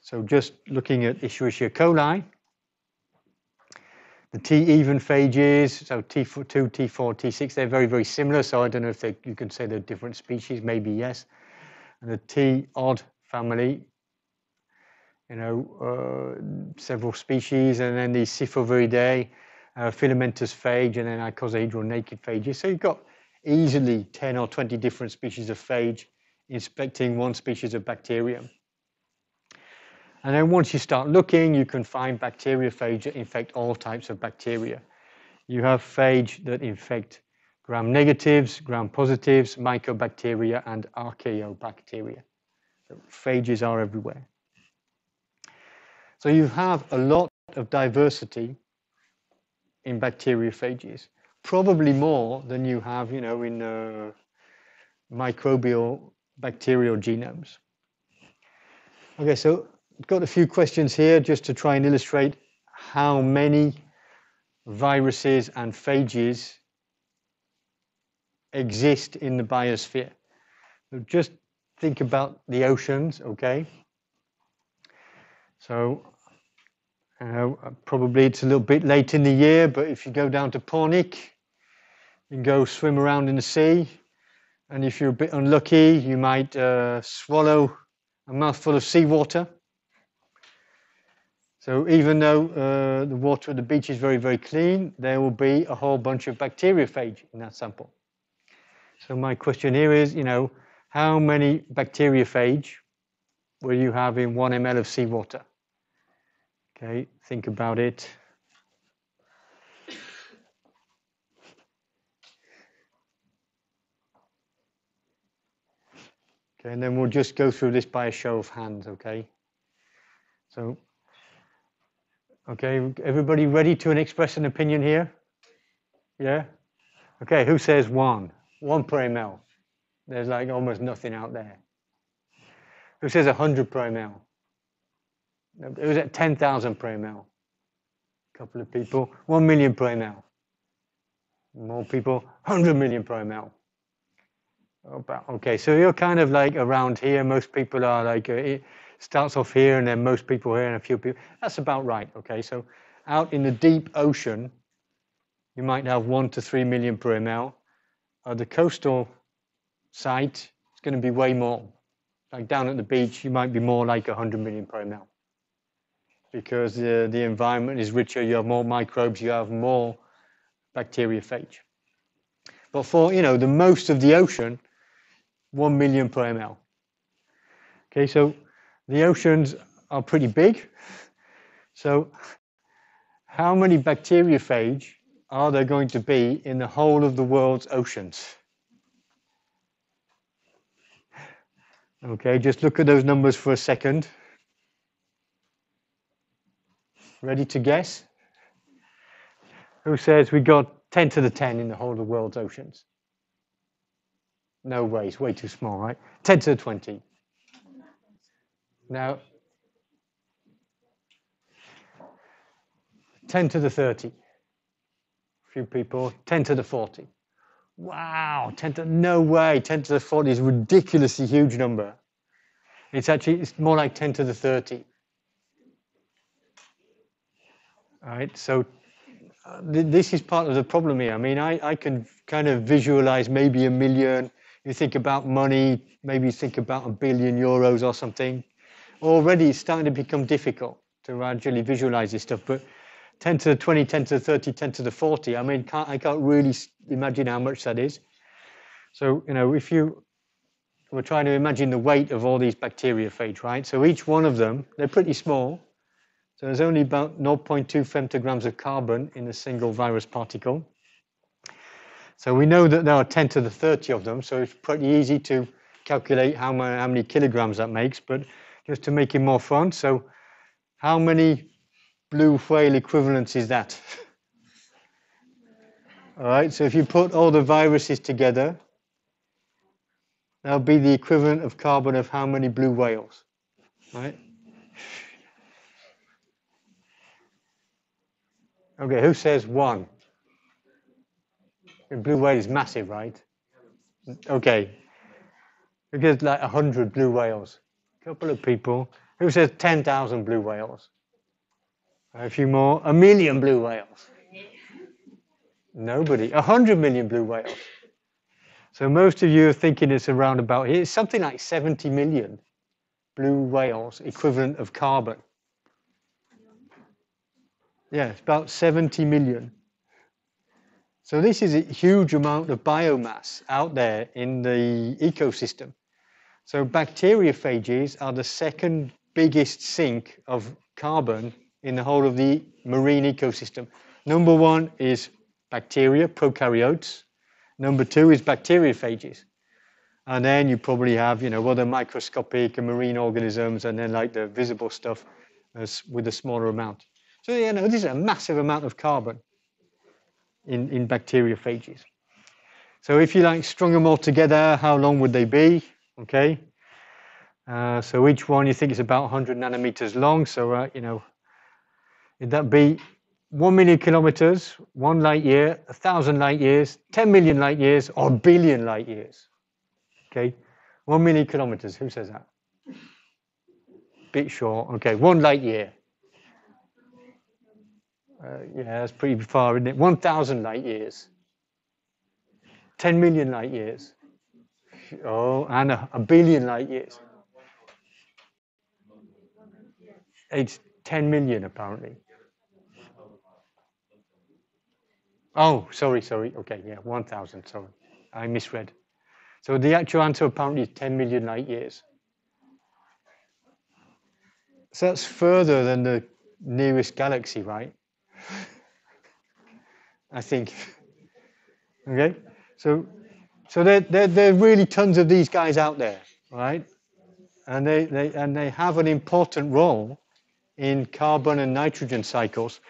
So just looking at Escherichia coli, the T-even phages, so T2, T4, T6, they're very, very similar. So I don't know if they, you can say they're different species, maybe yes. And the T-odd family you know, uh, several species, and then the Siphoviridae, uh, filamentous phage, and then icosahedral naked phages. So you've got easily 10 or 20 different species of phage inspecting one species of bacterium. And then once you start looking, you can find bacteriophage that infect all types of bacteria. You have phage that infect gram negatives, gram positives, mycobacteria, and archaeobacteria. So phages are everywhere. So you have a lot of diversity in bacteriophages, probably more than you have, you know, in uh, microbial bacterial genomes. Okay, so I've got a few questions here just to try and illustrate how many viruses and phages exist in the biosphere. So just think about the oceans, okay? So uh, probably it's a little bit late in the year, but if you go down to Pornic, can go swim around in the sea. And if you're a bit unlucky, you might uh, swallow a mouthful of seawater. So even though uh, the water at the beach is very, very clean, there will be a whole bunch of bacteriophage in that sample. So my question here is, you know, how many bacteriophage will you have in one ml of seawater? Okay, think about it. Okay, and then we'll just go through this by a show of hands, okay? So, okay, everybody ready to express an opinion here? Yeah? Okay, who says one? One per ml. There's like almost nothing out there. Who says 100 per ml? It was at 10,000 per ml. A couple of people, 1 million per ml. More people, 100 million per ml. About, okay, so you're kind of like around here. Most people are like, uh, it starts off here and then most people here and a few people. That's about right, okay? So out in the deep ocean, you might have one to three million per ml. Uh, the coastal site, it's going to be way more. Like down at the beach, you might be more like 100 million per ml. Because the, the environment is richer, you have more microbes, you have more bacteriophage. But for, you know, the most of the ocean, 1 million per ml. Okay, so the oceans are pretty big. So how many bacteriophage are there going to be in the whole of the world's oceans? Okay, just look at those numbers for a second. Ready to guess? Who says we got 10 to the 10 in the whole of the world's oceans? No way, it's way too small, right? 10 to the 20. Now, 10 to the 30. A few people. 10 to the 40. Wow, 10 to, no way, 10 to the 40 is a ridiculously huge number. It's actually, it's more like 10 to the 30. All right, so uh, th this is part of the problem here. I mean, I, I can kind of visualize maybe a million. You think about money, maybe you think about a billion euros or something. Already it's starting to become difficult to actually visualize this stuff, but 10 to the 20, 10 to the 30, 10 to the 40. I mean, can't, I can't really imagine how much that is. So, you know, if you were trying to imagine the weight of all these bacteriophage, right? So each one of them, they're pretty small. There's only about 0.2 femtograms of carbon in a single virus particle. So we know that there are 10 to the 30 of them, so it's pretty easy to calculate how many, how many kilograms that makes, but just to make it more fun, so how many blue whale equivalents is that? all right, so if you put all the viruses together, that'll be the equivalent of carbon of how many blue whales, right? Okay, who says one? The blue whale is massive, right? Okay, because like a hundred blue whales. A couple of people. Who says 10,000 blue whales? A few more. A million blue whales. Nobody. A hundred million blue whales. So most of you are thinking it's around about here. It's something like 70 million blue whales equivalent of carbon. Yeah, it's about 70 million. So this is a huge amount of biomass out there in the ecosystem. So bacteriophages are the second biggest sink of carbon in the whole of the marine ecosystem. Number one is bacteria, prokaryotes. Number two is bacteriophages. And then you probably have, you know, other microscopic and marine organisms and then like the visible stuff with a smaller amount. So, you know, this is a massive amount of carbon in, in bacteriophages. So if you like strung them all together, how long would they be? Okay. Uh, so each one you think is about 100 nanometers long. So, uh, you know, that be 1 million kilometers, 1 light year, 1,000 light years, 10 million light years, or a billion light years? Okay, 1 million kilometers, who says that? Bit short, okay, 1 light year. Uh, yeah, that's pretty far, isn't it? 1,000 light years. 10 million light years. Oh, and a, a billion light years. It's 10 million apparently. Oh, sorry, sorry. Okay, yeah, 1,000, sorry. I misread. So the actual answer apparently is 10 million light years. So that's further than the nearest galaxy, right? I think. Okay, so so there, there, there are really tons of these guys out there, right? And they, they and they have an important role in carbon and nitrogen cycles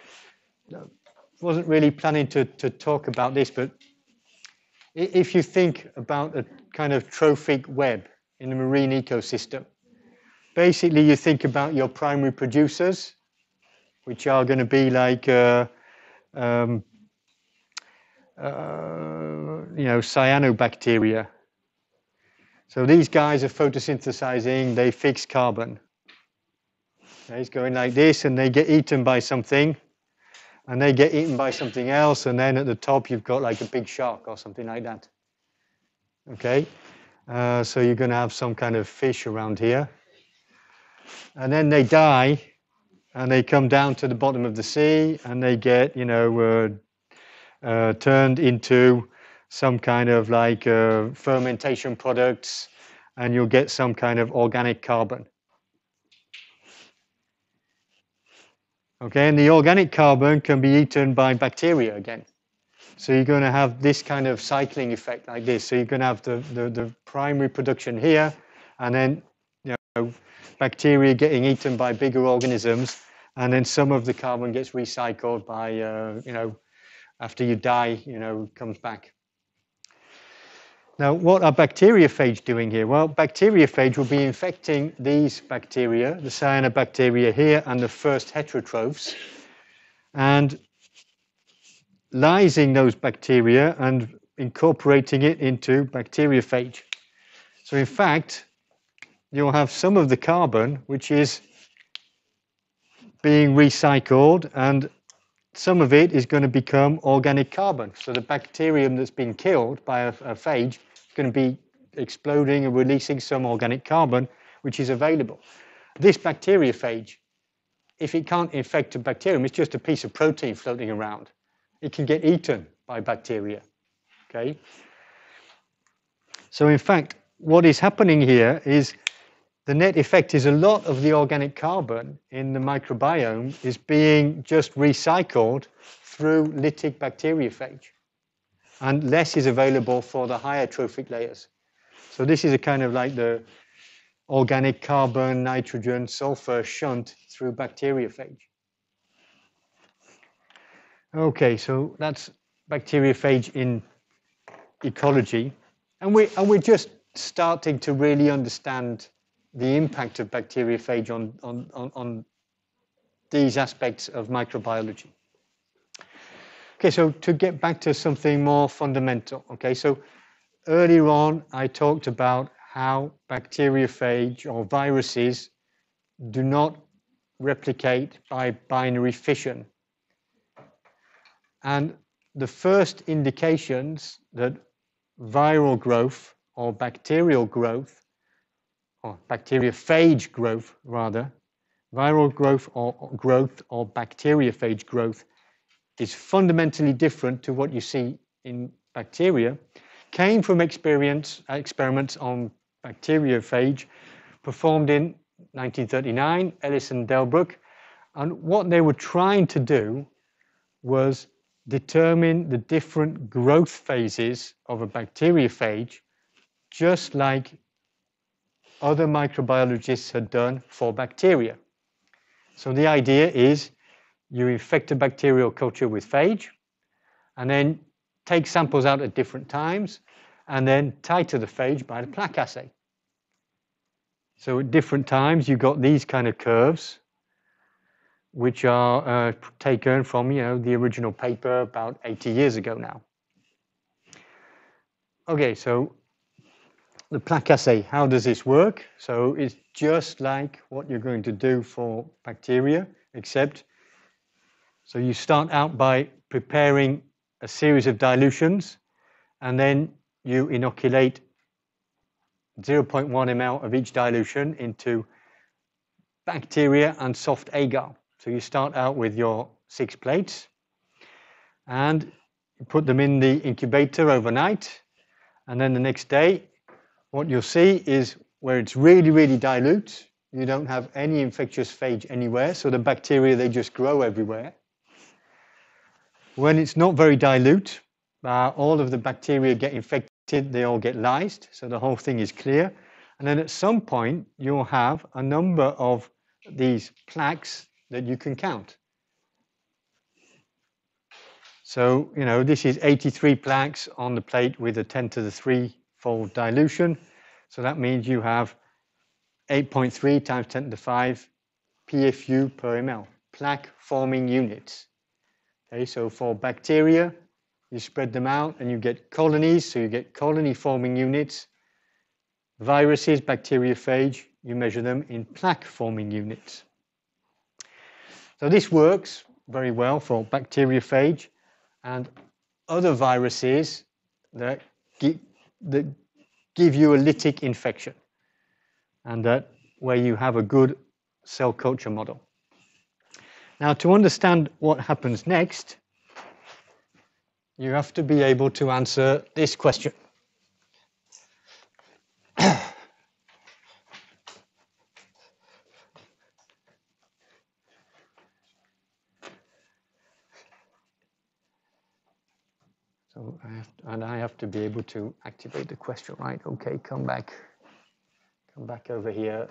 wasn't really planning to, to talk about this, but if you think about a kind of trophic web in the marine ecosystem, basically you think about your primary producers, which are going to be like, uh, um, uh, you know, cyanobacteria. So these guys are photosynthesizing, they fix carbon. Okay, it's going like this and they get eaten by something and they get eaten by something else and then at the top you've got like a big shark or something like that. Okay, uh, so you're going to have some kind of fish around here. And then they die and they come down to the bottom of the sea and they get, you know, uh, uh, turned into some kind of like uh, fermentation products and you'll get some kind of organic carbon. Okay, and the organic carbon can be eaten by bacteria again. So you're going to have this kind of cycling effect like this. So you're going to have the, the, the primary production here, and then you know, bacteria getting eaten by bigger organisms, and then some of the carbon gets recycled by, uh, you know, after you die, you know, comes back. Now, what are bacteriophage doing here? Well, bacteriophage will be infecting these bacteria, the cyanobacteria here and the first heterotrophs, and lysing those bacteria and incorporating it into bacteriophage. So in fact, you'll have some of the carbon which is being recycled and some of it is going to become organic carbon. So the bacterium that's been killed by a, a phage is going to be exploding and releasing some organic carbon, which is available. This bacteriophage, if it can't infect a bacterium, it's just a piece of protein floating around. It can get eaten by bacteria. Okay. So in fact, what is happening here is the net effect is a lot of the organic carbon in the microbiome is being just recycled through lytic bacteriophage and less is available for the higher trophic layers. So this is a kind of like the organic carbon, nitrogen, sulfur shunt through bacteriophage. Okay, so that's bacteriophage in ecology. And, we, and we're just starting to really understand the impact of bacteriophage on, on, on, on these aspects of microbiology. Okay, so to get back to something more fundamental, okay, so earlier on I talked about how bacteriophage or viruses do not replicate by binary fission. And the first indications that viral growth or bacterial growth or bacteriophage growth rather, viral growth or growth or bacteriophage growth is fundamentally different to what you see in bacteria, came from experience, experiments on bacteriophage performed in 1939, Ellis and Delbruck, and what they were trying to do was determine the different growth phases of a bacteriophage, just like other microbiologists had done for bacteria. So the idea is you infect a bacterial culture with phage and then take samples out at different times and then titer the phage by the plaque assay. So at different times you've got these kind of curves which are uh, taken from you know the original paper about 80 years ago now. Okay, so the plaque assay, how does this work? So it's just like what you're going to do for bacteria, except so you start out by preparing a series of dilutions and then you inoculate 0.1 ml of each dilution into bacteria and soft agar. So you start out with your six plates and you put them in the incubator overnight and then the next day what you'll see is where it's really, really dilute, you don't have any infectious phage anywhere, so the bacteria, they just grow everywhere. When it's not very dilute, uh, all of the bacteria get infected, they all get lysed, so the whole thing is clear. And then at some point, you'll have a number of these plaques that you can count. So, you know, this is 83 plaques on the plate with a 10 to the 3 fold dilution. So that means you have 8.3 times 10 to the 5 PFU per ml, plaque forming units. Okay, so for bacteria, you spread them out and you get colonies, so you get colony forming units. Viruses, bacteriophage, you measure them in plaque forming units. So this works very well for bacteriophage and other viruses that, that give you a lytic infection and that where you have a good cell culture model. Now to understand what happens next, you have to be able to answer this question. So I have, to, and I have to be able to activate the question, right? Okay, come back, come back over here.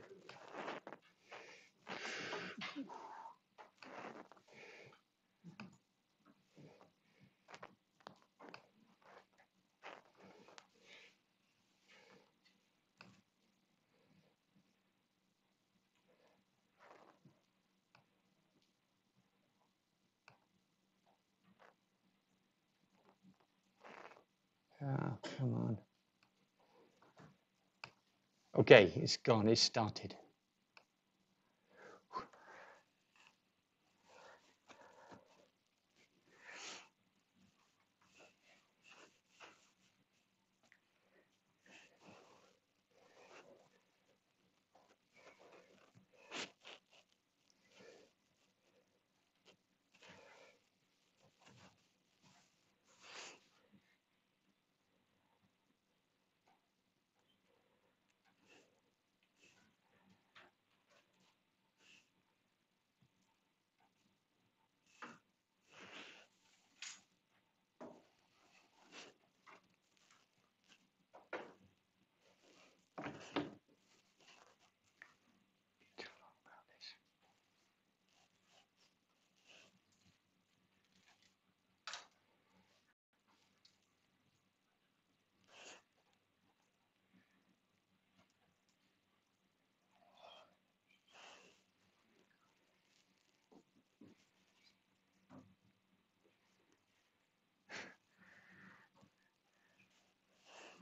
Oh, come on. Okay, it's gone, it's started.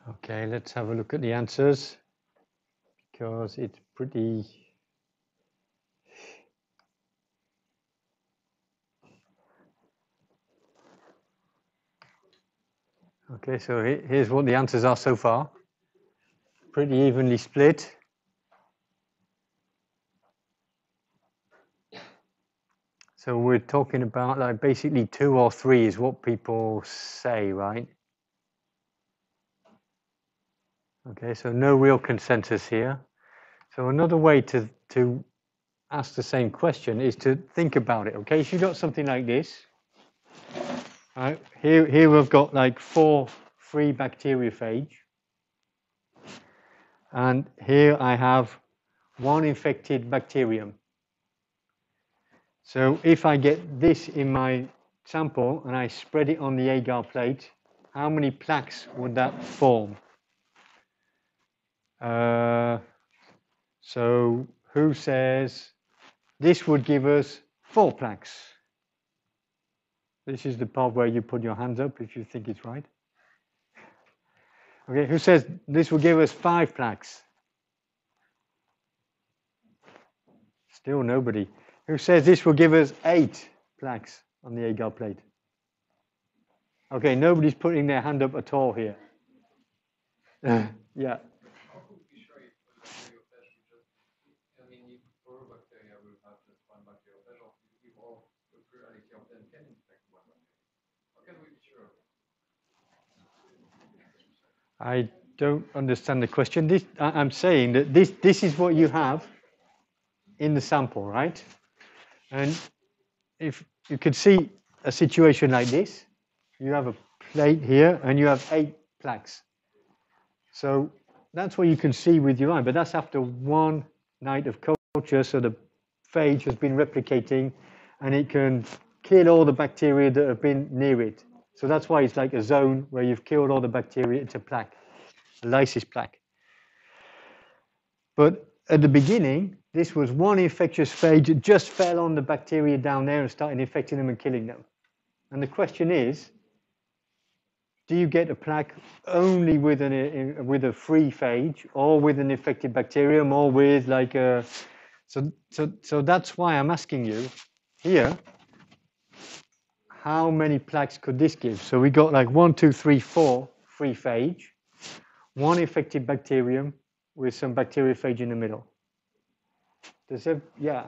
Okay, let's have a look at the answers because it's pretty Okay, so here's what the answers are so far. Pretty evenly split. So we're talking about like basically two or three is what people say, right? Okay, so no real consensus here. So another way to, to ask the same question is to think about it. Okay, so you've got something like this. Right, here, here we've got like four free bacteriophage. And here I have one infected bacterium. So if I get this in my sample and I spread it on the agar plate, how many plaques would that form? Uh, so who says this would give us four plaques? This is the part where you put your hands up if you think it's right. Okay, who says this will give us five plaques? Still nobody. Who says this will give us eight plaques on the agar plate? Okay, nobody's putting their hand up at all here. yeah. I don't understand the question. This, I'm saying that this, this is what you have in the sample, right? And if you could see a situation like this, you have a plate here and you have eight plaques. So that's what you can see with your eye, but that's after one night of culture, so the phage has been replicating and it can kill all the bacteria that have been near it. So that's why it's like a zone where you've killed all the bacteria. It's a plaque, a lysis plaque. But at the beginning, this was one infectious phage that just fell on the bacteria down there and started infecting them and killing them. And the question is, do you get a plaque only with an uh, with a free phage, or with an infected bacterium, or with like a so so so that's why I'm asking you here how many plaques could this give? So we got like one, two, three, four free phage, one infected bacterium with some bacteriophage in the middle. Does it? Yeah.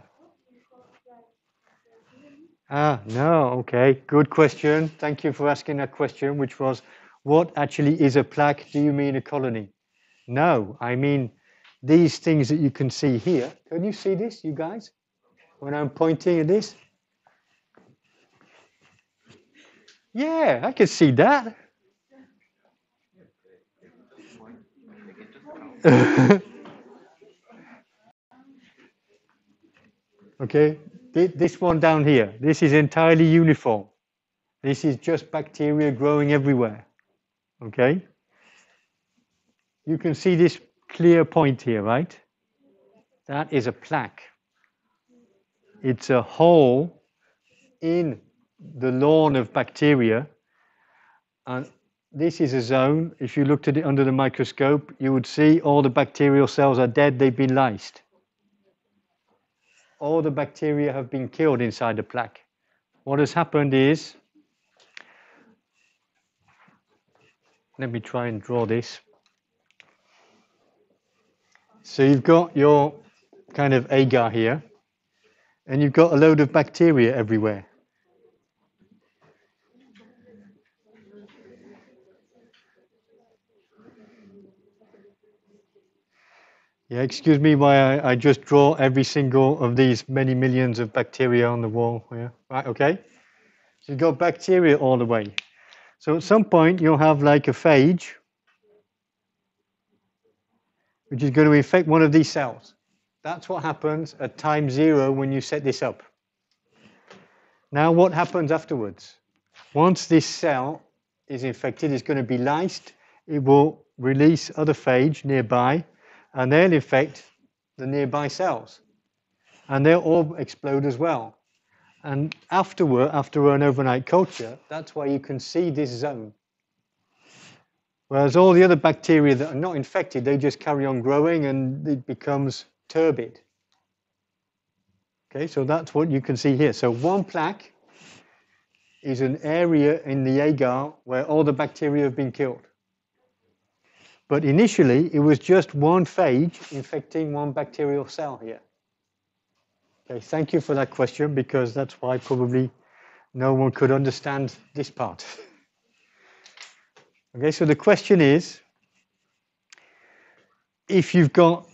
Ah, no, okay, good question. Thank you for asking that question, which was, what actually is a plaque? Do you mean a colony? No, I mean these things that you can see here. Can you see this, you guys? When I'm pointing at this? Yeah, I can see that. okay, this one down here, this is entirely uniform. This is just bacteria growing everywhere. Okay? You can see this clear point here, right? That is a plaque. It's a hole in the lawn of bacteria. And this is a zone, if you looked at it under the microscope, you would see all the bacterial cells are dead, they've been lysed. All the bacteria have been killed inside the plaque. What has happened is, let me try and draw this. So you've got your kind of agar here, and you've got a load of bacteria everywhere. Yeah, excuse me why I, I, just draw every single of these many millions of bacteria on the wall. Yeah, right, okay. So you've got bacteria all the way. So at some point you'll have like a phage, which is going to infect one of these cells. That's what happens at time zero when you set this up. Now what happens afterwards? Once this cell is infected, it's going to be lysed. It will release other phage nearby and they'll infect the nearby cells. And they'll all explode as well. And afterward, after an overnight culture, that's why you can see this zone. Whereas all the other bacteria that are not infected, they just carry on growing and it becomes turbid. Okay, so that's what you can see here. So one plaque is an area in the agar where all the bacteria have been killed. But initially, it was just one phage infecting one bacterial cell here. Okay, thank you for that question because that's why probably no one could understand this part. okay, so the question is, if you've got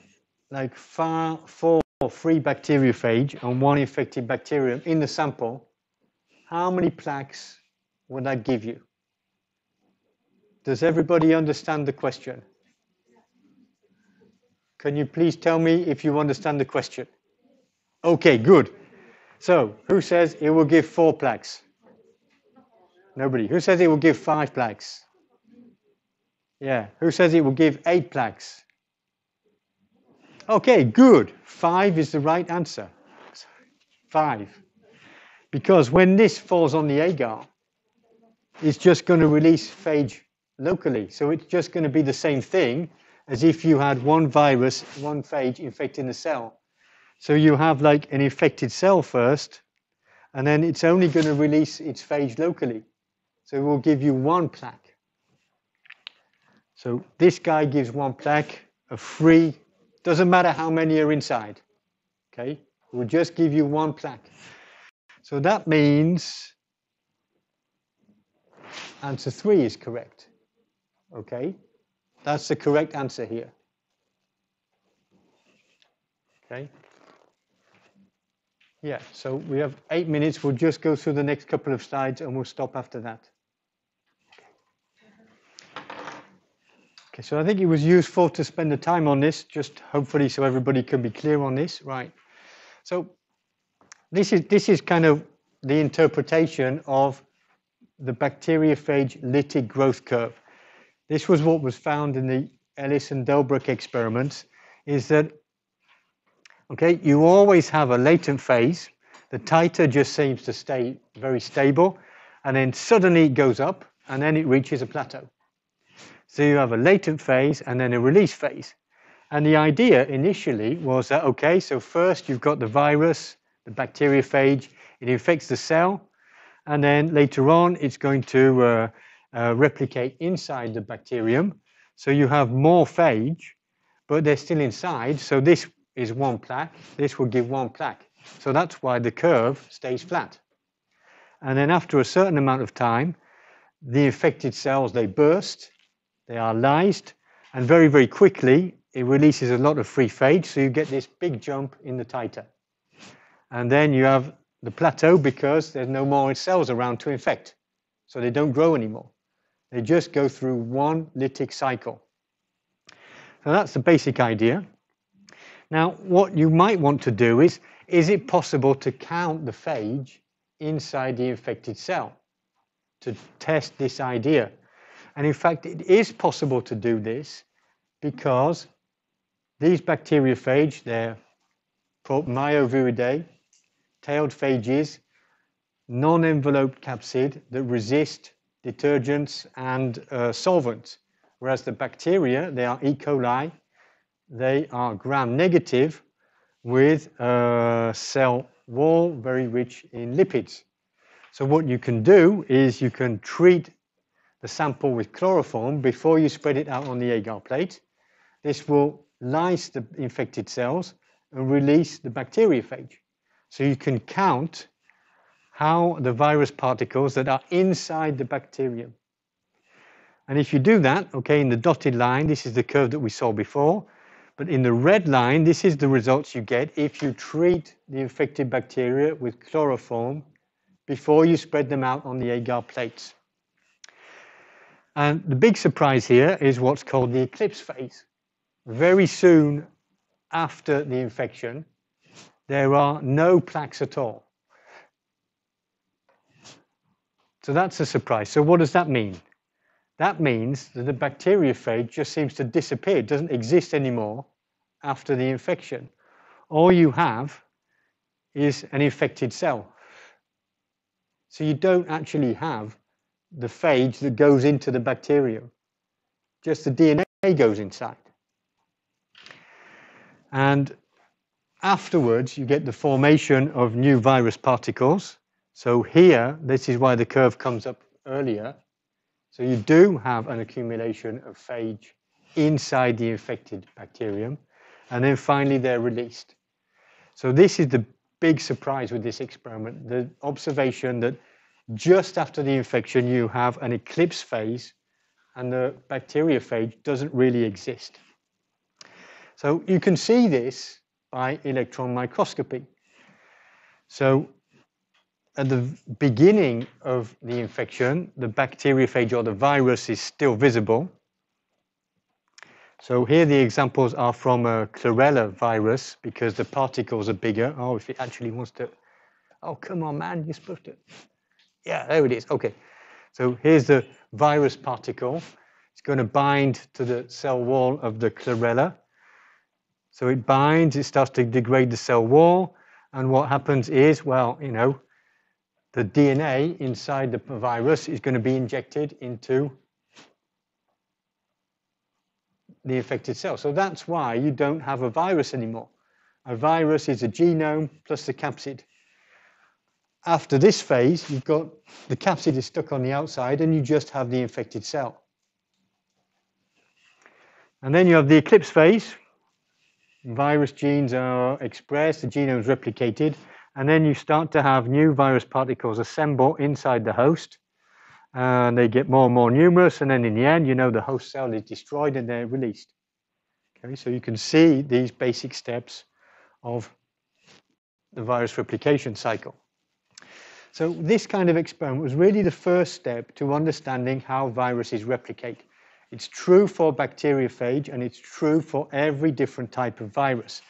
like four three bacteriophage and one infected bacterium in the sample, how many plaques would that give you? Does everybody understand the question? Can you please tell me if you understand the question? Okay, good. So, who says it will give four plaques? Nobody. Who says it will give five plaques? Yeah. Who says it will give eight plaques? Okay, good. Five is the right answer. Five. Because when this falls on the agar, it's just going to release phage locally. So it's just going to be the same thing as if you had one virus, one phage infecting the cell. So you have like an infected cell first, and then it's only going to release its phage locally. So it will give you one plaque. So this guy gives one plaque, a free, doesn't matter how many are inside. Okay, it will just give you one plaque. So that means answer three is correct. Okay, that's the correct answer here. Okay. Yeah, so we have eight minutes. We'll just go through the next couple of slides and we'll stop after that. Okay, so I think it was useful to spend the time on this, just hopefully so everybody can be clear on this. Right. So this is this is kind of the interpretation of the bacteriophage lytic growth curve. This was what was found in the Ellis and Delbruck experiments, is that, okay, you always have a latent phase. The titer just seems to stay very stable, and then suddenly it goes up, and then it reaches a plateau. So you have a latent phase and then a release phase. And the idea initially was that, okay, so first you've got the virus, the bacteriophage, it infects the cell, and then later on it's going to uh, uh, replicate inside the bacterium. So you have more phage, but they're still inside. So this is one plaque, this will give one plaque. So that's why the curve stays flat. And then after a certain amount of time, the infected cells, they burst, they are lysed, and very, very quickly, it releases a lot of free phage, so you get this big jump in the titer. And then you have the plateau because there's no more cells around to infect. So they don't grow anymore. They just go through one lytic cycle. So that's the basic idea. Now, what you might want to do is, is it possible to count the phage inside the infected cell to test this idea? And in fact, it is possible to do this because these bacteriophage, they're myoviridae, tailed phages, non-enveloped capsid that resist detergents and uh, solvents. Whereas the bacteria, they are E. coli, they are gram-negative with a cell wall very rich in lipids. So what you can do is you can treat the sample with chloroform before you spread it out on the agar plate. This will lyse the infected cells and release the bacteriophage. So you can count how the virus particles that are inside the bacterium. And if you do that, okay, in the dotted line, this is the curve that we saw before, but in the red line, this is the results you get if you treat the infected bacteria with chloroform before you spread them out on the agar plates. And the big surprise here is what's called the eclipse phase. Very soon after the infection, there are no plaques at all. So that's a surprise. So what does that mean? That means that the bacteriophage just seems to disappear, it doesn't exist anymore after the infection. All you have is an infected cell. So you don't actually have the phage that goes into the bacterium. Just the DNA goes inside. And afterwards, you get the formation of new virus particles. So here, this is why the curve comes up earlier. So you do have an accumulation of phage inside the infected bacterium. And then finally, they're released. So this is the big surprise with this experiment, the observation that just after the infection, you have an eclipse phase and the bacteriophage doesn't really exist. So you can see this by electron microscopy. So at the beginning of the infection, the bacteriophage or the virus is still visible. So here the examples are from a chlorella virus because the particles are bigger. Oh, if it actually wants to, oh, come on, man, you're supposed to. Yeah, there it is. Okay. So here's the virus particle. It's going to bind to the cell wall of the chlorella. So it binds, it starts to degrade the cell wall. And what happens is, well, you know, the DNA inside the virus is going to be injected into the infected cell. So that's why you don't have a virus anymore. A virus is a genome plus the capsid. After this phase, you've got the capsid is stuck on the outside and you just have the infected cell. And then you have the eclipse phase. Virus genes are expressed, the genome is replicated, and then you start to have new virus particles assemble inside the host. And they get more and more numerous, and then in the end, you know, the host cell is destroyed and they're released. Okay, so you can see these basic steps of the virus replication cycle. So this kind of experiment was really the first step to understanding how viruses replicate. It's true for bacteriophage and it's true for every different type of virus.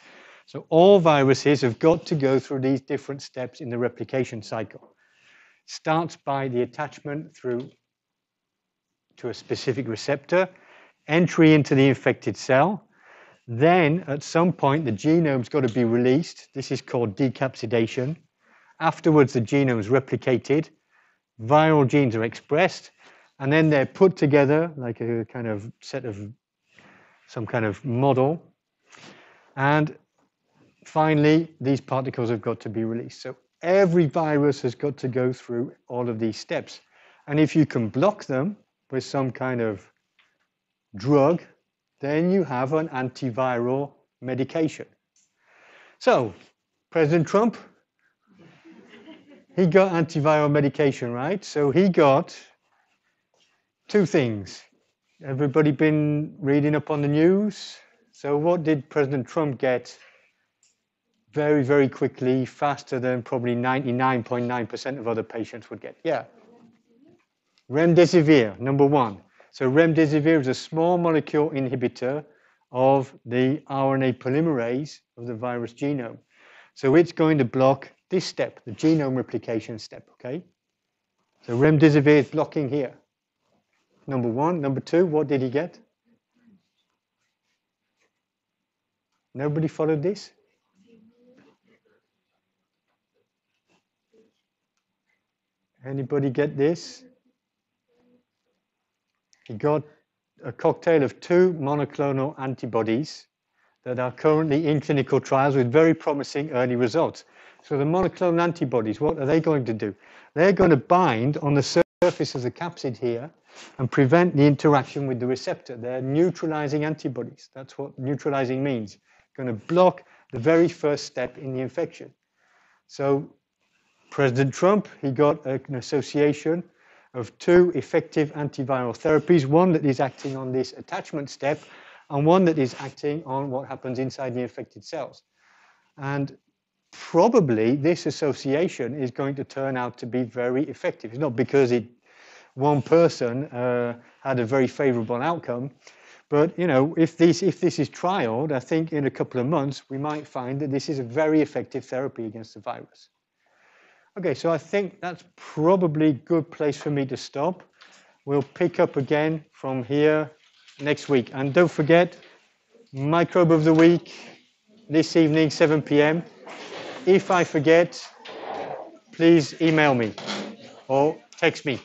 So all viruses have got to go through these different steps in the replication cycle. starts by the attachment through to a specific receptor, entry into the infected cell. Then at some point, the genome's got to be released. This is called decapsidation. Afterwards, the genome is replicated. Viral genes are expressed, and then they're put together like a kind of set of some kind of model. And finally, these particles have got to be released. So every virus has got to go through all of these steps. And if you can block them with some kind of drug, then you have an antiviral medication. So, President Trump, he got antiviral medication, right? So he got two things. Everybody been reading up on the news? So what did President Trump get very, very quickly, faster than probably 99.9% of other patients would get. Yeah. Remdesivir, number one. So remdesivir is a small molecule inhibitor of the RNA polymerase of the virus genome. So it's going to block this step, the genome replication step, okay? So remdesivir is blocking here. Number one. Number two, what did he get? Nobody followed this? Anybody get this? He got a cocktail of two monoclonal antibodies that are currently in clinical trials with very promising early results. So the monoclonal antibodies, what are they going to do? They're going to bind on the surface of the capsid here and prevent the interaction with the receptor. They're neutralizing antibodies. That's what neutralizing means. Going to block the very first step in the infection. So President Trump, he got an association of two effective antiviral therapies, one that is acting on this attachment step and one that is acting on what happens inside the infected cells. And probably this association is going to turn out to be very effective. It's not because it, one person uh, had a very favorable outcome, but you know, if this, if this is trialed, I think in a couple of months, we might find that this is a very effective therapy against the virus. Okay, so I think that's probably a good place for me to stop. We'll pick up again from here next week. And don't forget, microbe of the week this evening, 7 p.m. If I forget, please email me or text me.